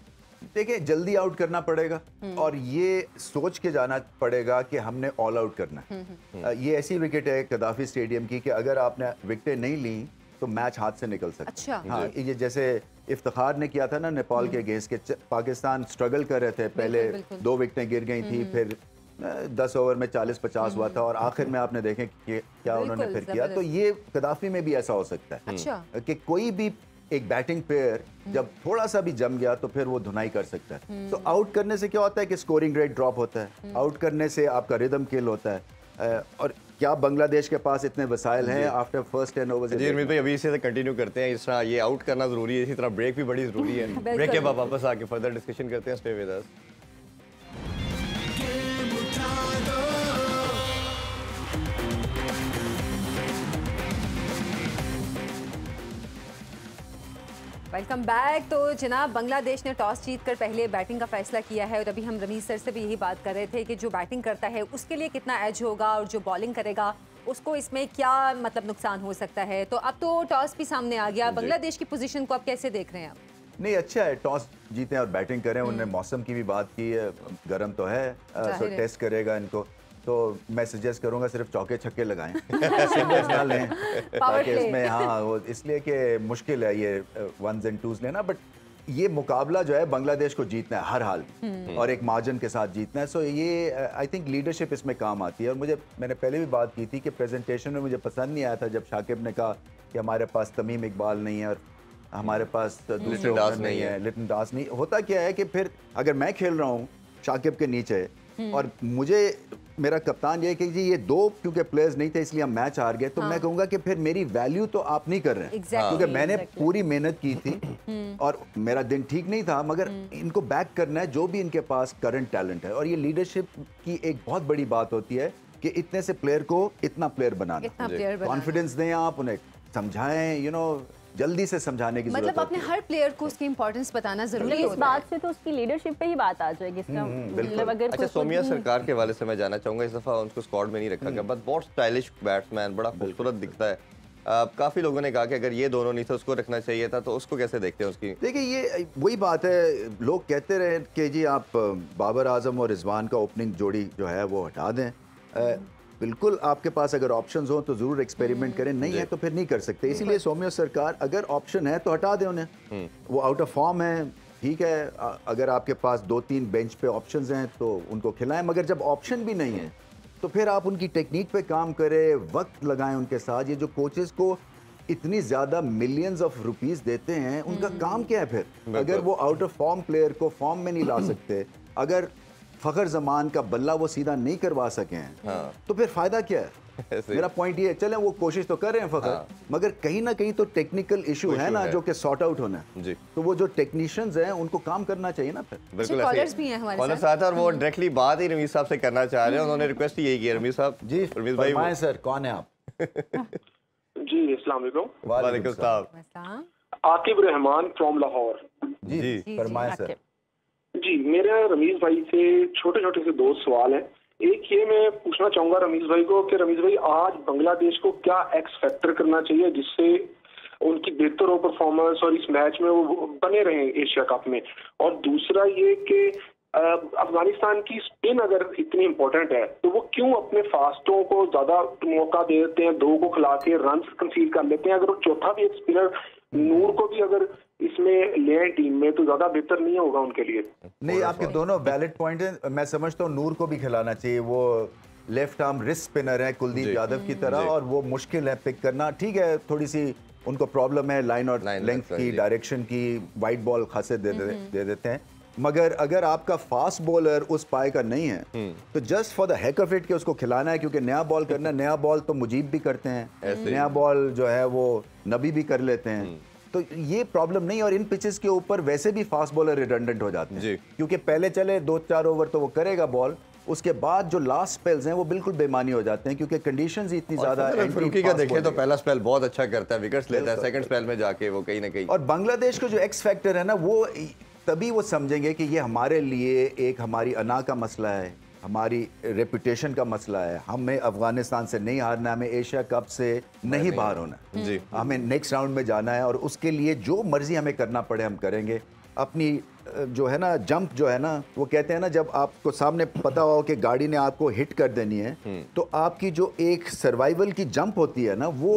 देखिए जल्दी आउट करना पड़ेगा और ये सोच के जाना पड़ेगा कि हमने ऑल आउट करना है। ये ऐसी विकेट है कदाफी स्टेडियम की कि अगर आपने विकेटें नहीं ली तो मैच हाथ से निकल सकता अच्छा। हाँ ये जैसे इफ्तार ने किया था ना नेपाल के अगेंस्ट के पाकिस्तान स्ट्रगल कर रहे थे पहले बिल्कुल। दो विकेटें गिर गई थी फिर दस ओवर में चालीस पचास हुआ था और आखिर में आपने देखें कि क्या उन्होंने फिर किया। तो ये कदाफी में भी ऐसा हो सकता है अच्छा। कि कोई भी एक बैटिंग प्लेयर जब थोड़ा सा भी जम गया तो फिर वो धुनाई कर सकता है। तो आउट करने से क्या होता है कि स्कोरिंग रेट ड्रॉप होता है। आउट करने से आपका रिदम किल होता है। और क्या बांग्लादेश के पास इतने वसाइल हैं आफ्टर फ़र्स्ट टेन ओवर जी अरमीत भाई अभी इसे कंटिन्यू करते हैं। इस तरह ये आउट करना ज़रूरी है इसी तरह ब्रेक भी बड़ी ज़रूरी है। ब्रेक के बाद वापस आके फर्दर डिस्कशन करते हैं। Stay with us welcome back. तो जनाब बांग्लादेश ने टॉस जीतकर पहले बैटिंग का फैसला किया है और अभी हम रमीज सर से भी यही बात कर रहे थे कि जो बैटिंग करता है उसके लिए कितना एज होगा और जो बॉलिंग करेगा उसको इसमें क्या मतलब नुकसान हो सकता है? तो अब तो टॉस भी सामने आ गया। बांग्लादेश की पोजीशन को आप कैसे देख रहे हैं आप? नहीं अच्छा है टॉस जीते और बैटिंग करें। उन्होंने मौसम की भी बात की है गर्म तो है सो है। टेस्ट करेगा इनको। तो मैं सजेस्ट करूँगा सिर्फ़ चौके छक्के लगाएँ। सिंगल्स ना लें। ताकि इसमें हाँ वो इसलिए कि मुश्किल है ये वंस एंड टूज लेना बट ये मुकाबला जो है बांग्लादेश को जीतना है हर हाल। में और एक मार्जिन के साथ जीतना है। सो ये आई थिंक लीडरशिप इसमें काम आती है। और मुझे मैंने पहले भी बात की थी कि प्रेजेंटेशन में मुझे पसंद नहीं आया था जब शाकिब ने कहा कि हमारे पास तमीम इकबाल नहीं है और हमारे पास दूसरे opener नहीं है। लिटन दास नहीं। होता क्या है कि फिर अगर मैं खेल रहा हूँ शाकिब के नीचे और मुझे मेरा कप्तान ये कि जी ये दो क्योंकि प्लेयर्स नहीं थे इसलिए हम मैच हार गए। तो हाँ। मैं कहूँगा कि फिर मेरी वैल्यू तो आप नहीं कर रहे हैं। Exactly, क्योंकि मैंने exactly. पूरी मेहनत की थी और मेरा दिन ठीक नहीं था मगर इनको बैक करना है जो भी इनके पास करंट टैलेंट है। और ये लीडरशिप की एक बहुत बड़ी बात होती है कि इतने से प्लेयर को इतना प्लेयर बनाना। कॉन्फिडेंस दें आप उन्हें समझाएँ यू नो जल्दी से समझाने की मतलब अपने हर प्लेयर को उसकी इंपॉर्टेंस बताना ज़रूरी मतलब इस बात से तो उसकी लीडरशिप पे ही बात आ जाएगी मतलब अगर अच्छा सोमिया सरकार के हवाले से मैं जानना चाहूँगा इस दफ़ा उनको स्क्वाड में नहीं रखा गया बट बहुत स्टाइलिश बैट्समैन बड़ा खूबसूरत दिखता है। काफ़ी लोगों ने कहा कि अगर ये दोनों नहीं थे उसको रखना चाहिए था तो उसको कैसे देखते हैं उसकी? देखिए ये वही बात है लोग कहते रहे कि जी आप बाबर आज़म और रिजवान का ओपनिंग जोड़ी जो है वो हटा दें। बिल्कुल आपके पास अगर ऑप्शंस हो तो ज़रूर एक्सपेरिमेंट करें नहीं है तो फिर नहीं कर सकते। इसीलिए सौम्य सरकार अगर ऑप्शन है तो हटा दें उन्हें। वो आउट ऑफ़ फॉर्म है ठीक है अगर आपके पास दो तीन बेंच पे ऑप्शंस हैं तो उनको खिलाएँ मगर जब ऑप्शन भी नहीं है तो फिर आप उनकी टेक्निक पे काम करें वक्त लगाएँ उनके साथ। ये जो कोचेस को इतनी ज़्यादा मिलियंस ऑफ़ रुपीस देते हैं उनका काम क्या है फिर? अगर वो आउट ऑफ़ फॉर्म प्लेयर को फॉर्म में नहीं ला सकते अगर फखर जमान का बल्ला वो सीधा नहीं करवा सके हैं। तो फिर फ़ायदा क्या है? मेरा पॉइंट ये है चलें वो कोशिश तो कर रहे हैं फखर हाँ। मगर कहीं ना कहीं तो टेक्निकल इशू है ना है। जो कि सॉर्ट आउट होना है। तो वो जो टेक्नीशियंस हैं उनको काम करना चाहिए ना फिर। बिल्कुल भी हैं हमारे साथ। और वो डायरेक्टली बात ही रमीज साहब से करना चाह रहे हैं। उन्होंने रिक्वेस्ट यही की रमीज साहब। जी रमीज भाई सर कौन है आप? जी अस्सलाम वालेकुम। वालेकुम आकिब रहमान फ्रॉम लाहौर। जी जी। जी, सर। जी, मेरे रमीज भाई से छोटे छोटे से दो सवाल हैं। एक ये मैं पूछना चाहूँगा रमीज भाई को कि रमीज भाई, आज बांग्लादेश को क्या एक्स फैक्टर करना चाहिए जिससे उनकी बेहतर हो परफॉर्मेंस और इस मैच में वो बने रहे एशिया कप में? और दूसरा ये कि अफ़गानिस्तान की स्पिन अगर इतनी इंपॉर्टेंट है तो वो क्यों अपने फास्टों को ज़्यादा मौका दे देते हैं, दो को खिला के रन कंसीड कर लेते हैं? अगर वो चौथा भी एक स्पिनर नूर को भी अगर इसमें ले टीम में तो ज़्यादा बेहतर नहीं होगा उनके लिए। नहीं आपके दोनों वैलिड पॉइंट हैं। मैं समझता हूँ नूर को भी खिलाना चाहिए। वो लेफ़्ट आर्म रिस्ट स्पिनर है कुलदीप यादव की तरह और वो मुश्किल है पिक करना। ठीक है थोड़ी सी उनको प्रॉब्लम है लाइन और लेंथ की डायरेक्शन की वाइट बॉल खासे दे, दे, दे देते हैं। मगर अगर आपका फास्ट बॉलर उस पाए का नहीं है हम्म। तो just for the heck of it के उसको खिलाना है क्योंकि नया बॉल करना नया बॉल तो मुजीब भी करते हैं। नया बॉल जो है वो नबी भी कर लेते हम्म। हैं तो ये प्रॉब्लम नहीं और इन पिचेस के ऊपर वैसे भी फास्ट बॉलर रिडंडेंट हो जाते हैं। क्योंकि पहले चले दो चार ओवर तो वो करेगा बॉल उसके बाद जो लास्ट स्पेल्स हैं वो बिल्कुल बेमानी हो जाते हैं क्योंकि कंडीशंस ही इतनी ज़्यादा फरूकी का देखें तो पहला स्पेल बहुत अच्छा करता है विकेट्स लेता है सेकंड स्पेल में जाके वो कहीं ना कहीं। और बांग्लादेश का जो एक्स फैक्टर है ना वो तभी वो समझेंगे कि ये हमारे लिए एक हमारी अना का मसला है। हमारी रेपुटेशन का मसला है। हमें अफ़गानिस्तान से नहीं हारना है हमें एशिया कप से नहीं बाहर होना जी। हमें नेक्स्ट राउंड में जाना है और उसके लिए जो मर्ज़ी हमें करना पड़े हम करेंगे। अपनी जो है ना जंप जो है ना वो कहते हैं ना जब आपको सामने पता हो कि गाड़ी ने आपको हिट कर देनी है तो आपकी जो एक सर्वाइवल की जंप होती है ना वो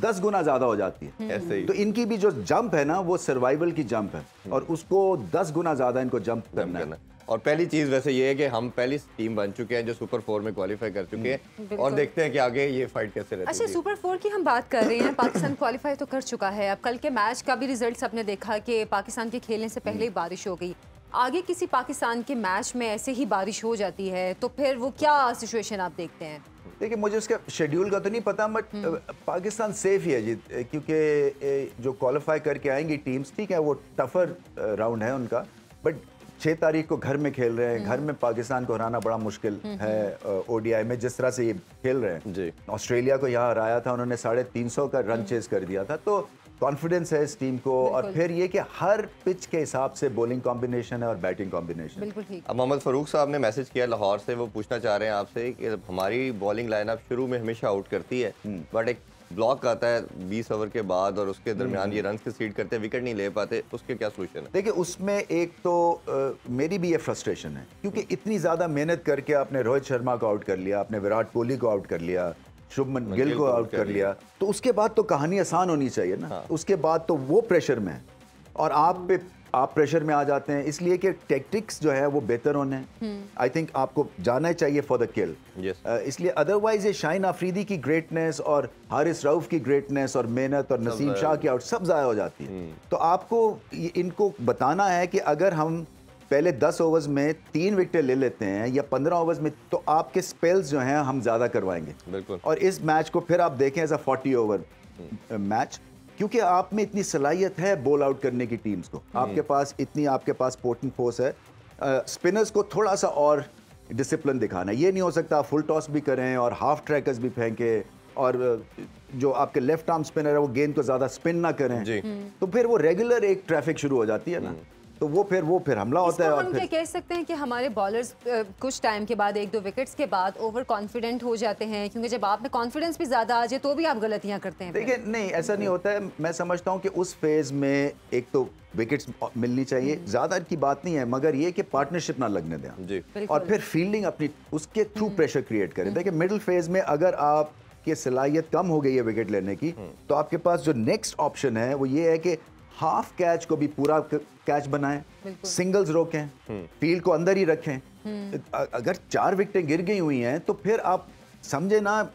दस गुना ज़्यादा हो जाती है। ऐसे ही। तो इनकी भी जो जंप है ना वो सर्वाइवल की जंप है। और उसको दस गुना ज़्यादा इनको जंप करना करना है। और पहली चीज़ वैसे ये है कि हम पहली टीम बन चुके हैं जो सुपर फोर में क्वालिफाई कर चुके हैं। और देखते हैं कि आगे ये फाइट कैसे रहती अच्छा सुपर फोर की हम बात कर रहे हैं पाकिस्तान क्वालिफाई तो कर चुका है। अब कल के मैच का भी रिज़ल्ट आपने देखा कि पाकिस्तान के खेलने से पहले ही बारिश हो गई। आगे किसी पाकिस्तान के मैच में ऐसे ही बारिश हो जाती है तो फिर वो क्या सिचुएशन आप देखते हैं? देखिए मुझे उसका शेड्यूल का तो नहीं पता बट पाकिस्तान सेफ़ ही है जी। क्योंकि जो क्वालिफाई करके आएँगी टीम्स ठीक है वो टफर राउंड है उनका। बट छः तारीख को घर में खेल रहे हैं घर में पाकिस्तान को हराना बड़ा मुश्किल है ओडीआई में जिस तरह से ये खेल रहे हैं। जी। ऑस्ट्रेलिया को यहाँ हराया था उन्होंने साढ़े तीन सौ का रन चेज कर दिया था तो कॉन्फिडेंस है इस टीम को और फिर ये कि हर पिच के हिसाब से बॉलिंग कॉम्बिनेशन है और बैटिंग कॉम्बिनेशन बिल्कुल ठीक। अब मोहम्मद फरूक साहब ने मैसेज किया लाहौर से वो पूछना चाह रहे हैं आपसे कि हमारी बॉलिंग लाइनअप शुरू में हमेशा आउट करती है बट एक ब्लॉक आता है 20 ओवर के बाद और उसके दरमियान ये रन के सीड करते हैं विकेट नहीं ले पाते उसके क्या सोल्यूशन है? देखिए उसमें एक तो अ, मेरी भी ये फ्रस्ट्रेशन है क्योंकि इतनी ज़्यादा मेहनत करके आपने रोहित शर्मा को आउट कर लिया आपने विराट कोहली को आउट कर लिया शुभमन गिल को आउट कर लिया। तो उसके बाद तो कहानी आसान होनी चाहिए ना। उसके बाद तो वो प्रेशर में है। और आप पे आप प्रेशर में आ जाते हैं। इसलिए कि टेक्टिक्स जो है वो बेहतर होने आई थिंक आपको जाना चाहिए फॉर द किल इसलिए अदरवाइज़ ये शाइन आफरीदी की ग्रेटनेस और हारिस रऊफ की ग्रेटनेस और मेहनत और नसीम शाह की आउट सब ज़ाया हो जाती है। तो आपको इनको बताना है कि अगर हम पहले 10 ओवर्स में तीन विकेटें ले लेते हैं या 15 ओवर्स में तो आपके स्पेल्स जो हैं हम ज़्यादा करवाएँगे। बिल्कुल। और इस मैच को फिर आप देखें एज अ 40 ओवर मैच क्योंकि आप में इतनी सलाहियत है बॉल आउट करने की टीम्स को। आपके पास इतनी आपके पास पोर्टिंग फोर्स है। स्पिनर्स को थोड़ा सा और डिसिप्लिन दिखाना ये नहीं हो सकता आप फुल टॉस भी करें और हाफ़ ट्रैकर्स भी फेंकें और जो आपके लेफ़्ट आर्म स्पिनर है वो गेंद को ज़्यादा स्पिन ना करें। तो फिर वो रेगुलर एक ट्रैफ़िक शुरू हो जाती है ना। तो वो फिर वो फिर हमला होता है और हम फिर कह सकते हैं कि हमारे बॉलर्स कुछ टाइम के बाद एक दो विकेट्स के बाद ओवर कॉन्फिडेंट हो जाते हैं क्योंकि जब आप में कॉन्फिडेंस भी ज़्यादा आ जाए तो भी आप गलतियाँ करते हैं देखिए नहीं ऐसा नहीं होता है। मैं समझता हूँ कि उस फ़ेज़ में एक तो विकेट्स मिलनी चाहिए। हम्म। ज़्यादा की बात नहीं है मगर ये कि पार्टनरशिप ना लगने दें और फिर फील्डिंग अपनी उसके थ्रू हम्म। प्रेशर क्रिएट करें। देखिए मिडिल फ़ेज़ में अगर आप की सलाहियत कम हो गई है विकेट लेने की तो आपके पास जो नेक्स्ट ऑप्शन है वो ये है कि हाफ़ कैच को भी पूरा कैच बनाएँ सिंगल्स रोकें फ़ील्ड को अंदर ही रखें। अगर चार विकटें गिर गई हुई हैं तो फिर आप समझे ना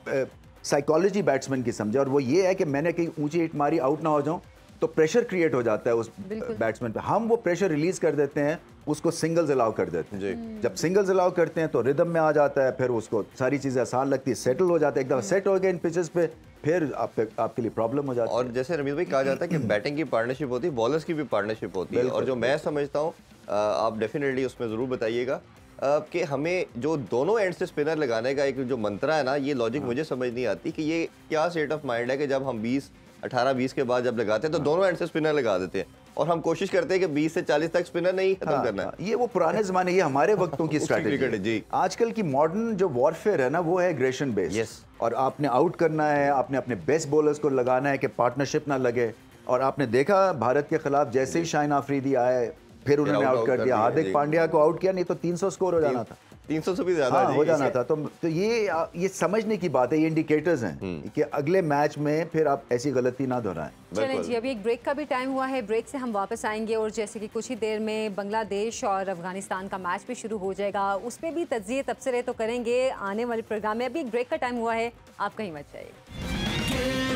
साइकोलॉजी बैट्समैन की समझे। और वो ये है कि मैंने कहीं ऊँची हिट मारी आउट ना हो जाऊँ तो प्रेशर क्रिएट हो जाता है उस बैट्समैन पे। हम वो प्रेशर रिलीज़ कर देते हैं उसको सिंगल्स अलाउ कर देते हैं। जी। जब सिंगल्स अलाउ करते हैं तो रिदम में आ जाता है फिर उसको सारी चीज़ें आसान लगती है सेटल हो जाता है एकदम सेट हो गए इन पिचेस पे फिर आप पे, आपके लिए प्रॉब्लम हो जाती है। और जैसे रमीज भाई कहा जाता है कि बैटिंग की पार्टनरशिप होती है बॉलर्स की भी पार्टनरशिप होती है। और जो मैं समझता हूँ आप डेफिनेटली उसमें ज़रूर बताइएगा कि हमें जो दोनों एंड से स्पिनर लगाने का एक जो मंत्रा है ना ये लॉजिक मुझे समझ नहीं आती कि ये क्या स्टेट ऑफ़ माइंड है कि जब हम 20 18 20 के बाद जब लगाते हैं तो दोनों एंड से स्पिनर लगा देते हैं। और हम कोशिश करते हैं कि 20 से 40 तक स्पिनर नहीं खत्म हाँ, करना है। ये वो पुराने जमाने ये हमारे वक्तों की स्ट्रैटेजी है, जी। आजकल की मॉडर्न जो वॉरफेयर है ना वो है एग्रेशन बेस्ड Yes. और आपने आउट करना है आपने अपने बेस्ट बॉलर्स को लगाना है कि पार्टनरशिप ना लगे। और आपने देखा भारत के खिलाफ जैसे ही शाइन आफरीदी आए फिर उन्होंने आउट कर दिया। दिया, हार्दिक पांड्या को आउट किया नहीं तो 300 स्कोर हो जाना था। 300 से भी ज़्यादा हाँ हो जाना था। तो, तो ये ये समझने की बात है ये इंडिकेटर्स हैं कि अगले मैच में फिर आप ऐसी गलती ना दोहराएँ। चलें जी अभी एक ब्रेक का भी टाइम हुआ है। ब्रेक से हम वापस आएँगे और जैसे कि कुछ ही देर में बांग्लादेश और अफ़गानिस्तान का मैच भी शुरू हो जाएगा। उस पर भी तजिए तबसरे तो करेंगे आने वाले प्रोग्राम में। अभी एक ब्रेक का टाइम हुआ है आप कहीं मत जाइए।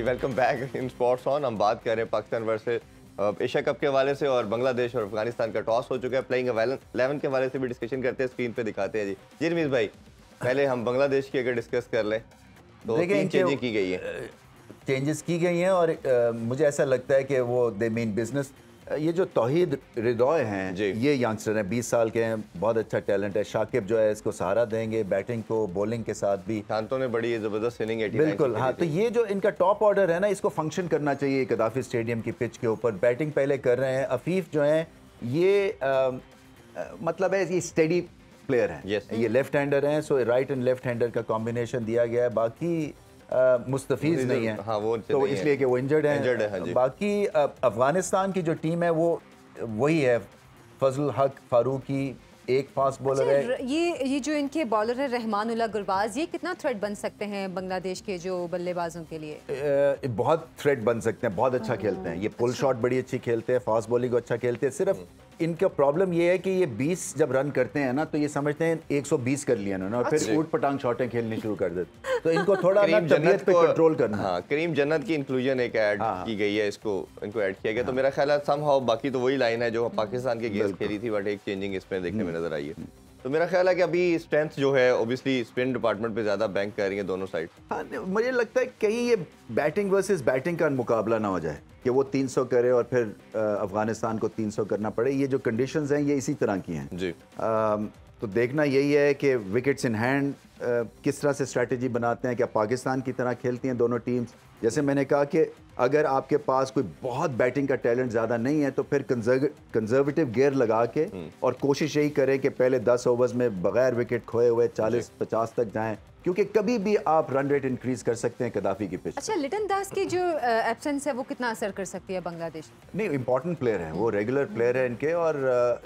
जी welcome back in sports on हम बात कर रहे हैं पाकिस्तान वर्सेज एशिया कप के हवाले से और बांग्लादेश और अफ़गानिस्तान का टॉस हो चुका है। प्लेइंग इलेवन के हवाले से भी डिस्कशन करते हैं स्क्रीन पे दिखाते हैं जी। जी रमीज भाई पहले हम बांग्लादेश की अगर डिस्कस कर लें तो चेंजें की गई हैं। चेंजेस की गई हैं और आ, मुझे ऐसा लगता है कि वो दे मीन बिज़नेस ये जो तोहीद रिदॉय हैं। ये यंगस्टर हैं 20 साल के हैं बहुत अच्छा टैलेंट है। शाकिब जो है इसको सहारा देंगे बैटिंग को बॉलिंग के साथ भी। शांतों ने बड़ी ज़बरदस्त इनिंग बिल्कुल हाँ तो ये जो इनका टॉप ऑर्डर है ना इसको फ़ंक्शन करना चाहिए कदाफी स्टेडियम की पिच के ऊपर। बैटिंग पहले कर रहे हैं। अफीफ जो है ये मतलब है ये स्टेडी प्लेयर हैं। ये लेफ़्ट हैंडर हैं so right and left hander का कॉम्बिनेशन दिया गया है। बाकी मुस्तफीज मुस्तफीज नहीं है। हाँ, वो तो इसलिए कि वो इंजर्ड है, हाँ है जी। बाकी अफ़गानिस्तान की जो टीम है वो वही है। फजल हक फारूकी एक फास्ट बॉलर है। अच्छा, ये ये जो इनके बॉलर है रहमान उल्ला गुरबाज ये कितना थ्रेट बन सकते हैं बांग्लादेश के जो बल्लेबाजों के लिए? बहुत थ्रेट बन सकते हैं बहुत अच्छा खेलते हैं। ये पुल शॉट बड़ी अच्छी खेलते हैं फास्ट बॉलिंग अच्छा खेलते हैं। सिर्फ़ इनका प्रॉब्लम ये है कि ये 20 जब रन करते हैं ना तो ये समझते हैं 120 कर लिया इन्होंने और फिर ऊट पटांग शॉटें खेलनी शुरू कर देते तो इनको थोड़ा ना तबीयत जन्नत पे कंट्रोल करना। हाँ करीम जन्नत की इंक्लूजन एक ऐड हाँ, हाँ। की गई है इसको इनको ऐड किया गया। हाँ, तो मेरा ख्याल है सम हाउ बाकी तो वही लाइन है जो पाकिस्तान के गेम खेली थी बट एक चेंजिंग इसमें देखने में नज़र आई है। तो मेरा ख्याल है कि अभी स्ट्रेंथ जो है ओबियसली स्पिन डिपार्टमेंट पे ज़्यादा बैंक कर रही है दोनों साइड हाँ मुझे लगता है कहीं ये बैटिंग वर्सेस बैटिंग का मुकाबला ना हो जाए कि वो 300 करे और फिर अफ़गानिस्तान को 300 करना पड़े। ये जो कंडीशंस हैं ये इसी तरह की हैं। जी। आ, तो देखना यही है कि विकेट्स इन हैंड किस तरह से स्ट्रैटेजी बनाते हैं क्या पाकिस्तान की तरह खेलती हैं दोनों टीम्स जैसे मैंने कहा कि अगर आपके पास कोई बहुत बैटिंग का टैलेंट ज़्यादा नहीं है तो फिर कंजर्वेटिव गेयर लगा के और कोशिश यही करें कि पहले 10 ओवर्स में बगैर विकेट खोए हुए 40 50 तक जाएँ क्योंकि कभी भी आप रन रेट इंक्रीज कर सकते हैं कदाफी की पिच अच्छा लिटन दास की जो एब्सेंस है वो कितना असर कर सकती है बांग्लादेश नहीं इंपॉर्टेंट प्लेयर है वो रेगुलर प्लेयर है इनके और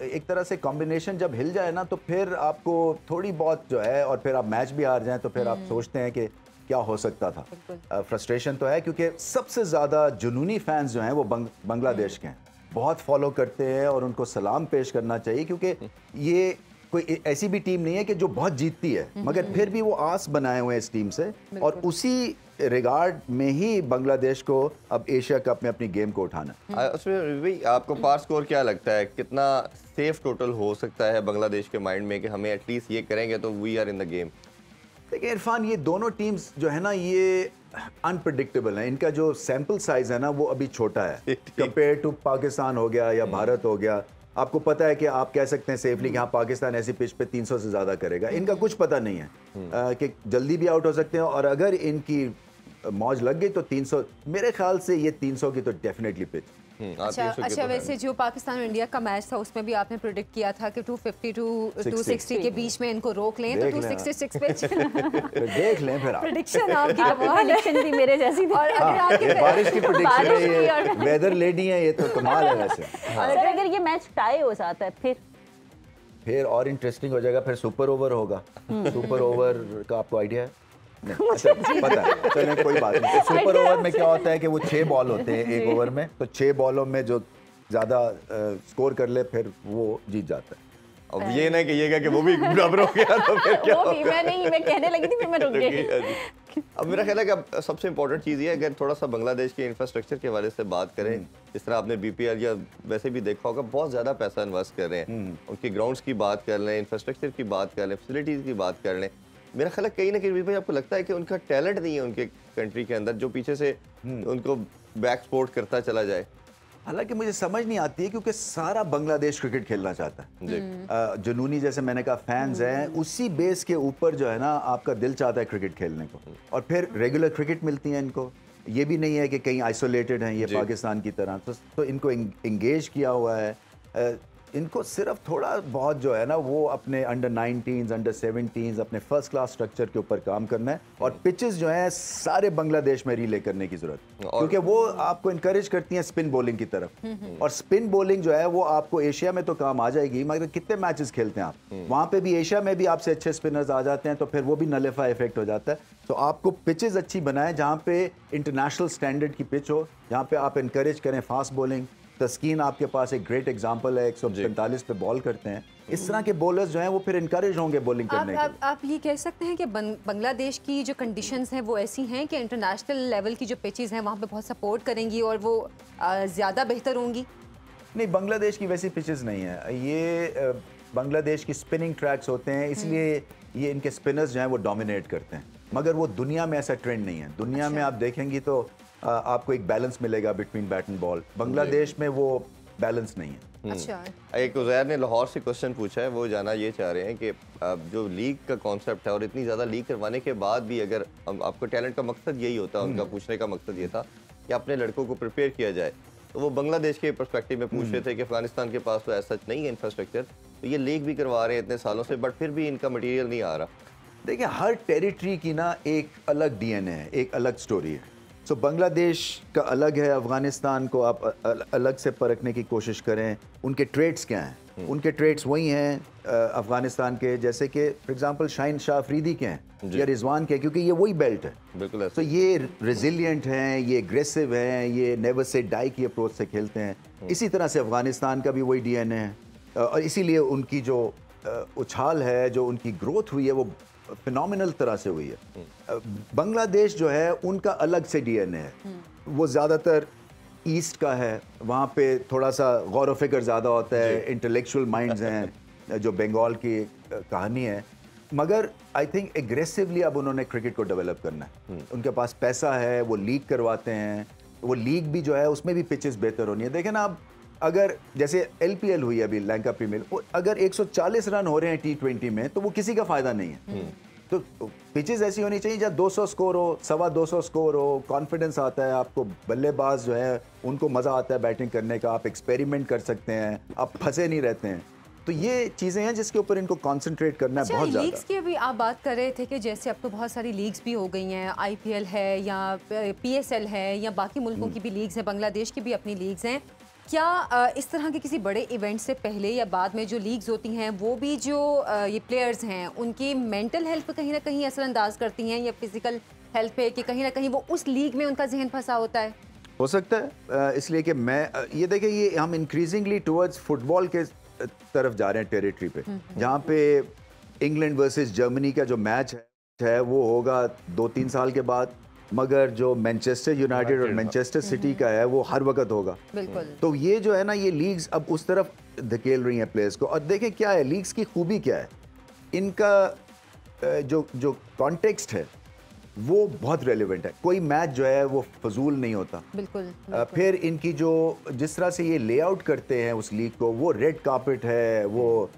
एक तरह से कॉम्बिनेशन जब हिल जाए ना तो फिर आपको थोड़ी बहुत जो है और फिर आप मैच भी हार जाएँ तो फिर आप सोचते हैं कि क्या हो सकता था। फ्रस्ट्रेशन तो है क्योंकि सबसे ज़्यादा जुनूनी फैंस जो हैं वो बंग, बांग्लादेश के हैं। बहुत फॉलो करते हैं और उनको सलाम पेश करना चाहिए क्योंकि ये कोई ऐसी भी टीम नहीं है कि जो बहुत जीतती है। मगर फिर भी वो आस बनाए हुए हैं इस टीम से और उसी रिगार्ड में ही बांग्लादेश को अब एशिया कप में अपनी गेम को उठाना। उसमें भाई आपको पार स्कोर क्या लगता है? कितना सेफ़ टोटल हो सकता है बांग्लादेश के माइंड में कि हमें एटलीस्ट ये करेंगे तो we are in the game देखिए इरफान ये दोनों टीम्स जो है ना ये अनप्रडिक्टेबल है। इनका जो सैंपल साइज़ है ना वो अभी छोटा है। कंपेयर टू पाकिस्तान हो गया या भारत हो गया आपको पता है कि आप कह सकते हैं सेफली कि हाँ पाकिस्तान ऐसी पिच पे 300 से ज़्यादा करेगा। इनका कुछ पता नहीं है। आ, कि जल्दी भी आउट हो सकते हैं और अगर इनकी मौज लग गई तो 300 मेरे ख्याल से ये 300 की तो डेफिनेटली पिच हम्म, अच्छा अच्छा वैसे जो पाकिस्तान और इंडिया का मैच था उसमें भी आपने प्रोडिक्ट किया था कि 250 टू 260 के बीच में इनको रोक लें तो 266 पे देख लें फिर आप। प्रिडिक्शन आपकी कमाल है। भी मेरे जैसी थी। और अगर हाँ, आपके बारिश की प्रोडिक्शन है ये वेदर लेडी है ये तो कमाल है वैसे। सर अगर ये मैच टाई हो जाता है फिर? फिर और इंटरेस्टिंग हो जाएगा फिर सुपर ओवर होगा। सुपर ओवर का आपको आइडिया है? नहीं, अच्छा पता है। चलें कोई बात नहीं। तो सुपर ओवर में क्या होता है कि वो छह बॉल होते हैं एक ओवर में तो छह बॉलों में जो ज़्यादा स्कोर कर ले फिर वो जीत जाता है। अब ये ना कहिएगा कि वो भी बराबर हो गया तो फिर क्या वो भी मैं नहीं मैं कहने लगी थी फिर मैं रुक गई। अब मेरा ख्याल है कि अब सबसे इम्पोर्टेंट चीज़ ये है अगर थोड़ा सा बांग्लादेश के इंफ्रास्ट्रक्चर के हवाले से बात करें जिस तरह आपने बीपीएल या वैसे भी देखा होगा बहुत ज़्यादा पैसा इन्वेस्ट कर रहे हैं। उनके ग्राउंड्स की बात कर लें इंफ्रास्ट्रक्चर की बात कर लें फैसिलिटीज़ की बात कर लें मेरा ख्याल कहीं ना कहीं भाई आपको लगता है कि उनका टैलेंट नहीं है उनके कंट्री के अंदर जो पीछे से उनको बैक सपोर्ट करता चला जाए? हालाँकि मुझे समझ नहीं आती है क्योंकि सारा बांग्लादेश क्रिकेट खेलना चाहता है। जुनूनी जैसे मैंने कहा फैंस हैं उसी बेस के ऊपर जो है ना आपका दिल चाहता है क्रिकेट खेलने को। और फिर रेगुलर क्रिकेट मिलती है इनको। ये भी नहीं है कि कहीं आइसोलेटेड हैं ये पाकिस्तान की तरह। तो, तो इनको इंगेज किया हुआ है। इनको सिर्फ़ थोड़ा बहुत जो है ना वो अपने अंडर 19 अंडर 17 अपने फ़र्स्ट क्लास स्ट्रक्चर के ऊपर काम करना है और पिचेस जो हैं सारे बांग्लादेश में रीले करने की ज़रूरत क्योंकि वो आपको इनकरेज करती हैं स्पिन बॉलिंग की तरफ़। और स्पिन बॉलिंग जो है वो आपको एशिया में तो काम आ जाएगी मगर कितने मैचेस खेलते हैं आप? वहाँ पे भी एशिया में भी आपसे अच्छे स्पिनर्स आ जाते हैं तो फिर वो भी नलेफा इफ़ेक्ट हो जाता है। तो आपको पिचेस अच्छी बनाएँ जहाँ पे इंटरनेशनल स्टैंडर्ड की पिच हो जहाँ पे आप इनकरेज करें फास्ट बॉलिंग तस्कीन आपके पास एक ग्रेट एग्ज़ाम्पल है एक पे बॉल करते हैं। इस तरह के बॉलर्स जो हैं वो फिर इनकरेज होंगे बॉलिंग आप, करने के आप, आप ये कह सकते हैं कि बांग्लादेश की जो कंडीशंस हैं वो ऐसी हैं कि इंटरनेशनल लेवल की जो पिचेस हैं वहाँ पे बहुत सपोर्ट करेंगी और वो ज़्यादा बेहतर होंगी? नहीं बांग्लादेश की वैसी पिचेस नहीं है। ये बांग्लादेश की स्पिनिंग ट्रैक्स होते हैं इसलिए ये इनके स्पिनर्स जो हैं वो डोमिनेट करते हैं। मगर वो दुनिया में ऐसा ट्रेंड नहीं है। दुनिया में आप देखेंगी तो आपको एक बैलेंस मिलेगा between bat and ball Bangladesh में वो बैलेंस नहीं है। अच्छा। एक उजैर ने लाहौर से क्वेश्चन पूछा है वो जाना ये चाह रहे हैं कि जो लीग का कॉन्सेप्ट है और इतनी ज़्यादा लीग करवाने के बाद भी अगर आपको टैलेंट का मकसद यही होता है उनका पूछने का मकसद ये था कि अपने लड़कों को प्रिपेयर किया जाए। तो वो बांग्लादेश के परस्पेक्टिव में पूछ रहे थे कि अफ़गानिस्तान के पास तो ऐसा नहीं है इंफ्रास्ट्रक्चर तो ये लीग भी करवा रहे हैं इतने सालों से बट फिर भी इनका मटेरियल नहीं आ रहा। देखिए हर टेरिटरी की ना एक अलग डीएनए है एक अलग स्टोरी है। सो बांग्लादेश का अलग है अफ़गानिस्तान को आप अलग से परखने की कोशिश करें। उनके ट्रेड्स क्या हैं? उनके ट्रेड्स वही हैं अफ़गानिस्तान के जैसे कि फॉर एग्जांपल शाहिन शाह अफरीदी के हैं या रिजवान के क्योंकि ये वही बेल्ट है। बिल्कुल तो ये रेजिलियंट हैं ये एग्रेसिव हैं ये नेवर से डाई की अप्रोच से खेलते हैं। इसी तरह से अफ़गानिस्तान का भी वही डीएनए है। और इसीलिए उनकी जो उछाल है जो उनकी ग्रोथ हुई है वो फिनोमिनल तरह से हुई है। बांग्लादेश जो है उनका अलग से डीएनए है। वो ज़्यादातर ईस्ट का है वहाँ पे थोड़ा सा गौर फ़िक्र ज़्यादा होता है इंटेलेक्चुअल माइंड्स हैं जो बंगाल की कहानी है। मगर आई थिंक एग्रेसिवली अब उन्होंने क्रिकेट को डेवलप करना है। उनके पास पैसा है वो लीग करवाते हैं। वो लीग भी जो है उसमें भी पिचेस बेहतर होनी है। देखें ना अब अगर जैसे एल पी एल हुई अभी लंका प्रीमियर वो अगर 140 रन हो रहे हैं टी ट्वेंटी में तो वो किसी का फ़ायदा नहीं है। तो पिचेस ऐसी होनी चाहिए जहाँ 200 स्कोर हो सवा 200 स्कोर हो कॉन्फिडेंस आता है आपको बल्लेबाज जो है उनको मज़ा आता है बैटिंग करने का आप एक्सपेरिमेंट कर सकते हैं आप फंसे नहीं रहते हैं। तो ये चीज़ें हैं जिसके ऊपर इनको कॉन्सेंट्रेट करना है अच्छा बहुत ज़्यादा। लीग्स की अभी आप बात कर रहे थे कि जैसे अब तो बहुत सारी लीग्स भी हो गई हैं आईपीएल है या पीएसएल है या बाकी मुल्कों की भी लीग्स हैं बांग्लादेश की भी अपनी लीग्स हैं क्या इस तरह के किसी बड़े इवेंट से पहले या बाद में जो लीग्स होती हैं वो भी जो ये प्लेयर्स हैं उनकी मेंटल हेल्थ पे कहीं ना कहीं असरअंदाज करती हैं या फ़िज़िकल हेल्थ पे कि कहीं ना कहीं वो उस लीग में उनका जहन फंसा होता है? हो सकता है इसलिए कि मैं ये देखें ये हम इंक्रीजिंगली टुवर्ड्स फुटबॉल के तरफ़ जा रहे हैं टेरिटरी पे। जहाँ पे इंग्लैंड वर्सेस जर्मनी का जो मैच है वो होगा दो तीन साल के बाद। मगर जो मैनचेस्टर यूनाइटेड और मैनचेस्टर सिटी का है वो हर वक्त होगा। बिल्कुल। तो ये जो है ना ये लीग्स अब उस तरफ़ धकेल रही हैं प्लेयर्स को। और देखें क्या है लीग्स की खूबी क्या है? इनका जो जो कॉन्टेक्स्ट है वो बहुत रेलिवेंट है। कोई मैच जो है वो फजूल नहीं होता। बिल्कुल अ, फिर इनकी जो जिस तरह से ये लेआउट करते हैं उस लीग को वो रेड कार्पेट है वो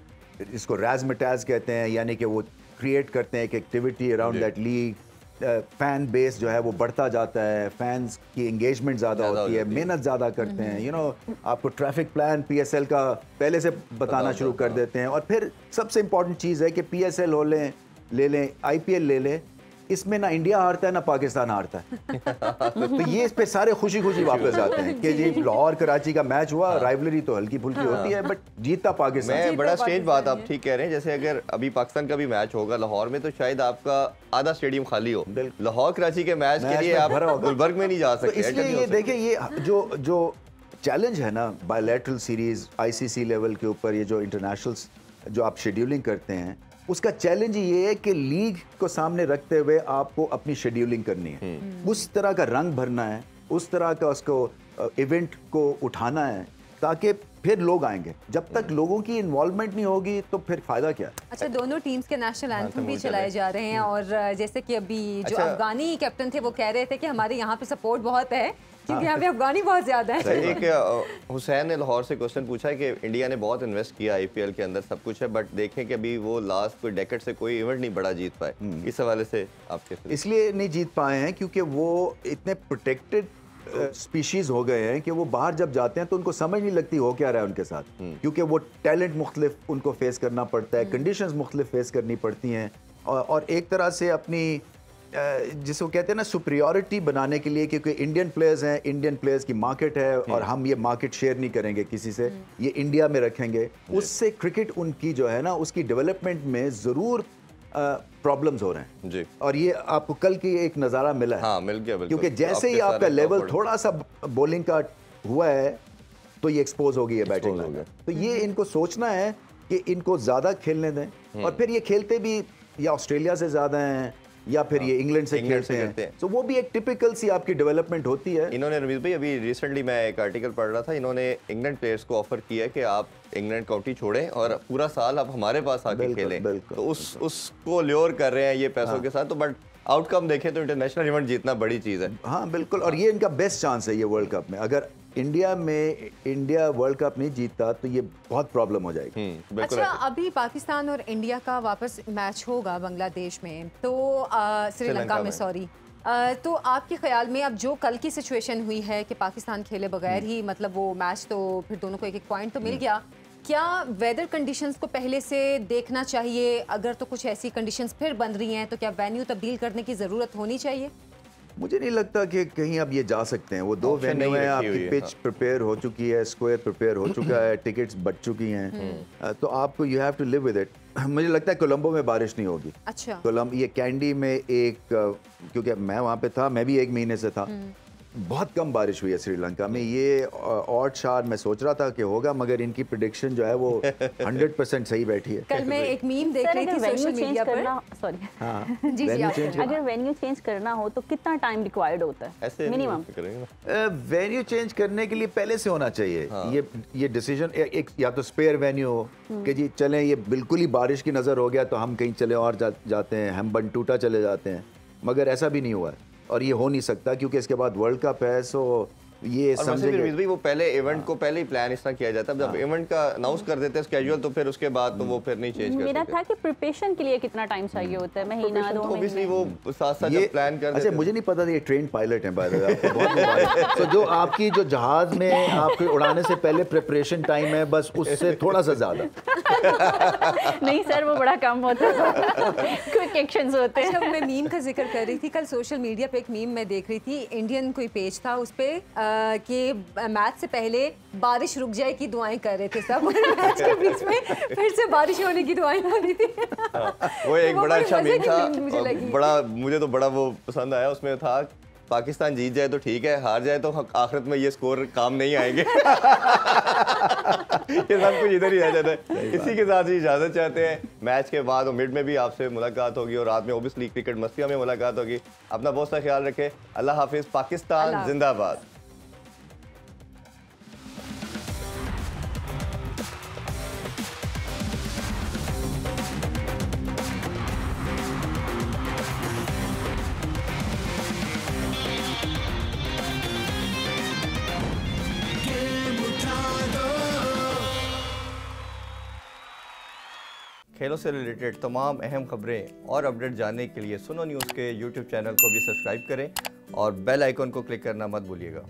इसको राजमटाज कहते हैं यानी कि वो क्रिएट करते हैं एक activity around that league fan base जो है वो बढ़ता जाता है फैंस की एंगेजमेंट ज़्यादा ज़्यादा होती है मेहनत ज़्यादा करते हैं यू नो आपको ट्रैफ़िक प्लान पीएसएल का पहले से बताना शुरू कर देते हैं। और फिर सबसे इंपॉर्टेंट चीज़ है कि पीएसएल हो लें ले लें आईपीएल ले लें इसमें ना इंडिया हारता है ना पाकिस्तान हारता है। तो ये इस पे सारे खुशी खुशी वापस आते हैं कि जी लाहौर कराची का मैच हुआ हाँ। राइवलरी तो हल्की फुल्की हाँ। होती है बट जीतता पाकिस्तान। मैं बड़ा स्ट्रेंज बात आप ठीक कह रहे हैं जैसे अगर अभी पाकिस्तान का भी मैच होगा लाहौर में तो शायद आपका आधा स्टेडियम खाली हो। लाहौर कराची के मैच के लिए में आप गुलबर्ग में नहीं जा तो सकते इसलिए ये देखिए ये जो जो चैलेंज है ना बायलैटरल सीरीज़ आईसीसी लेवल के ऊपर ये जो इंटरनेशनल जो आप शेड्यूलिंग करते हैं उसका चैलेंज ये है कि लीग को सामने रखते हुए आपको अपनी शेड्यूलिंग करनी है। उस तरह का रंग भरना है उस तरह का उसको इवेंट को उठाना है ताकि फिर लोग आएँगे। जब तक लोगों की इन्वॉल्वमेंट नहीं होगी तो फिर फ़ायदा क्या? अच्छा दोनों टीम्स के नेशनल एंथम भी चलाए जा रहे हैं और जैसे कि अभी जो अच्छा। अफगानी कैप्टन थे वो कह रहे थे कि हमारे यहाँ पे सपोर्ट बहुत है। क्योंकि यहाँ पे अफगानी बहुत ज़्यादा है। एक हुसैन ने लाहौर से क्वेश्चन पूछा है कि इंडिया ने बहुत इन्वेस्ट किया आईपीएल के अंदर सब कुछ है बट देखें कि अभी वो लास्ट कोई डेकेट से कोई इवेंट नहीं बड़ा जीत पाए। इस हवाले से आप कैसे इसलिए नहीं जीत पाए हैं क्योंकि वो इतने प्रोटेक्टेड स्पीशीज हो गए हैं कि वो बाहर जब जाते हैं तो उनको समझ नहीं लगती हो क्या रहा है उनके साथ। क्योंकि वो टैलेंट मुख्तलिफ़ उनको फेस करना पड़ता है कंडीशंस मुख्तलिफ़ फेस करनी पड़ती हैं और, एक तरह से अपनी जिसको कहते हैं ना सुप्रियोरिटी बनाने के लिए क्योंकि इंडियन प्लेयर्स हैं इंडियन प्लेयर्स की मार्केट है और हम ये मार्केट शेयर नहीं करेंगे किसी से ये इंडिया में रखेंगे। उससे क्रिकेट उनकी जो है ना उसकी डेवलपमेंट में ज़रूर प्रॉब्लम्स हो रहे हैं। जी। और ये आपको कल की एक नज़ारा मिला है। हाँ मिल गया क्योंकि जैसे ही आपका लेवल थोड़ा सा बॉलिंग का हुआ है तो ये एक्सपोज हो गई है बैटिंग तो ये इनको सोचना है कि इनको ज़्यादा खेलने दें। और फिर ये खेलते भी या ऑस्ट्रेलिया से ज़्यादा हैं या फिर ये इंग्लैंड से इंग्लैंड से खेलते हैं। हैं। तो वो भी एक टिपिकल सी आपकी डेवलपमेंट होती है। इन्होंने रमीज भाई अभी रिसेंटली मैं एक आर्टिकल पढ़ रहा था इन्होंने इंग्लैंड प्लेयर्स को ऑफ़र किया है कि आप इंग्लैंड काउंटी छोड़ें और पूरा साल आप हमारे पास आके खेलें। तो उस उसको ल्योर कर रहे हैं ये पैसों के साथ तो बट आउटकम देखें तो इंटरनेशनल इवेंट जीतना बड़ी चीज़ है। हाँ बिल्कुल और ये इनका बेस्ट चांस है ये वर्ल्ड कप में। अगर इंडिया में इंडिया वर्ल्ड कप नहीं जीतता तो ये बहुत प्रॉब्लम हो जाएगी। हम्म, अच्छा अभी पाकिस्तान और इंडिया का वापस मैच होगा बांग्लादेश में तो श्रीलंका में में। सॉरी तो आपके ख्याल में अब जो कल की सिचुएशन हुई है कि पाकिस्तान खेले बगैर ही मतलब वो मैच तो फिर दोनों को एक एक पॉइंट तो मिल गया क्या वेदर कंडीशंस को पहले से देखना चाहिए? अगर तो कुछ ऐसी कंडीशंस फिर बन रही हैं तो क्या वेन्यू तब्दील करने की ज़रूरत होनी चाहिए? मुझे नहीं लगता कि कहीं आप ये जा सकते हैं। वो दो वेन्यू हैं आपकी पिच हाँ। प्रिपेयर हो। चुकी है स्क्वायर प्रिपेयर हो चुका है टिकट्स बच चुकी हैं। तो आपको you have to live with it मुझे लगता है कोलंबो में बारिश नहीं होगी। अच्छा। कोलम ये कैंडी में एक क्योंकि मैं वहाँ पे था मैं भी एक महीने से था। बहुत कम बारिश हुई है श्रीलंका में। ये और शार मैं सोच रहा था कि होगा मगर इनकी प्रिडिक्शन जो है वो 100 परसेंट सही बैठी है। कल मैं एक मीम देख रही थी वेन्यू सोशल चेंज मीडिया पर। करना सॉरी हाँ जी, जी। अगर वेन्यू चेंज करना हो तो कितना टाइम रिक्वायर्ड होता है? मिनिमम वेन्यू चेंज करने के लिए पहले से होना चाहिए। ये ये डिसीज़न एक या तो स्पेयर वेन्यू हो कि जी चलें ये बिल्कुल ही बारिश की नज़र हो गया तो हम कहीं चले और जाते हैं हम बनटूटा चले जाते हैं। मगर ऐसा भी नहीं हुआ है। और ये हो नहीं सकता क्योंकि इसके बाद वर्ल्ड कप है सो ये और वैसे भी वो पहले इवेंट को पहले ही प्लान इस तरह किया जाता है। जब इवेंट का अनाउंस कर देते हैं स्केड्यूल तो फिर उसके बाद तो वो फिर नहीं चेंज मेरा था कि प्रिपरेशन के लिए कितना टाइम चाहिए होता है महीना दो ऑब्वियसली महीने वो साथ साथ ये जब प्लान कर अच्छा मुझे नहीं पता था ये ट्रेन पायलट है बाय द वे आपको बहुत तो जो आपकी जो जहाज़ में आपके उड़ाने से पहले प्रिपरेशन टाइम है बस उससे थोड़ा सा ज़्यादा। नहीं सर वो बड़ा कम होता है क्विक एक्शंस होते हैं। अच्छा मैं मीम का ज़िक्र कर रही थी कल सोशल मीडिया पे एक मीम मैं देख रही थी इंडियन कोई पेज था उस पे अ, कि मैच से पहले बारिश रुक जाए की दुआएँ कर रहे थे सब। मैच के बीच में फिर से बारिश होने की दुआएँ हो रही थी। वो एक बड़ा अच्छा मीम था मुझे लगी। बड़ा मुझे तो बड़ा वो पसंद आया। उसमें था पाकिस्तान जीत जाए तो ठीक है हार जाए तो आखिरत में ये स्कोर काम नहीं आएँगे। ये सब कुछ इधर ही रह जाता है। इसी के साथ ही इजाज़त चाहते हैं। मैच के बाद और मिड में भी आपसे मुलाकात होगी और रात में ओबियसली क्रिकेट मस्तिया में मुलाकात होगी। अपना बहुत सा ख्याल रखें। अल्लाह हाफिज पाकिस्तान जिंदाबाद। खेलों से रिलेटेड तमाम अहम खबरें और अपडेट जानने के लिए सुनो न्यूज़ के यूट्यूब चैनल को भी सब्सक्राइब करें और बेल आइकॉन को क्लिक करना मत भूलिएगा।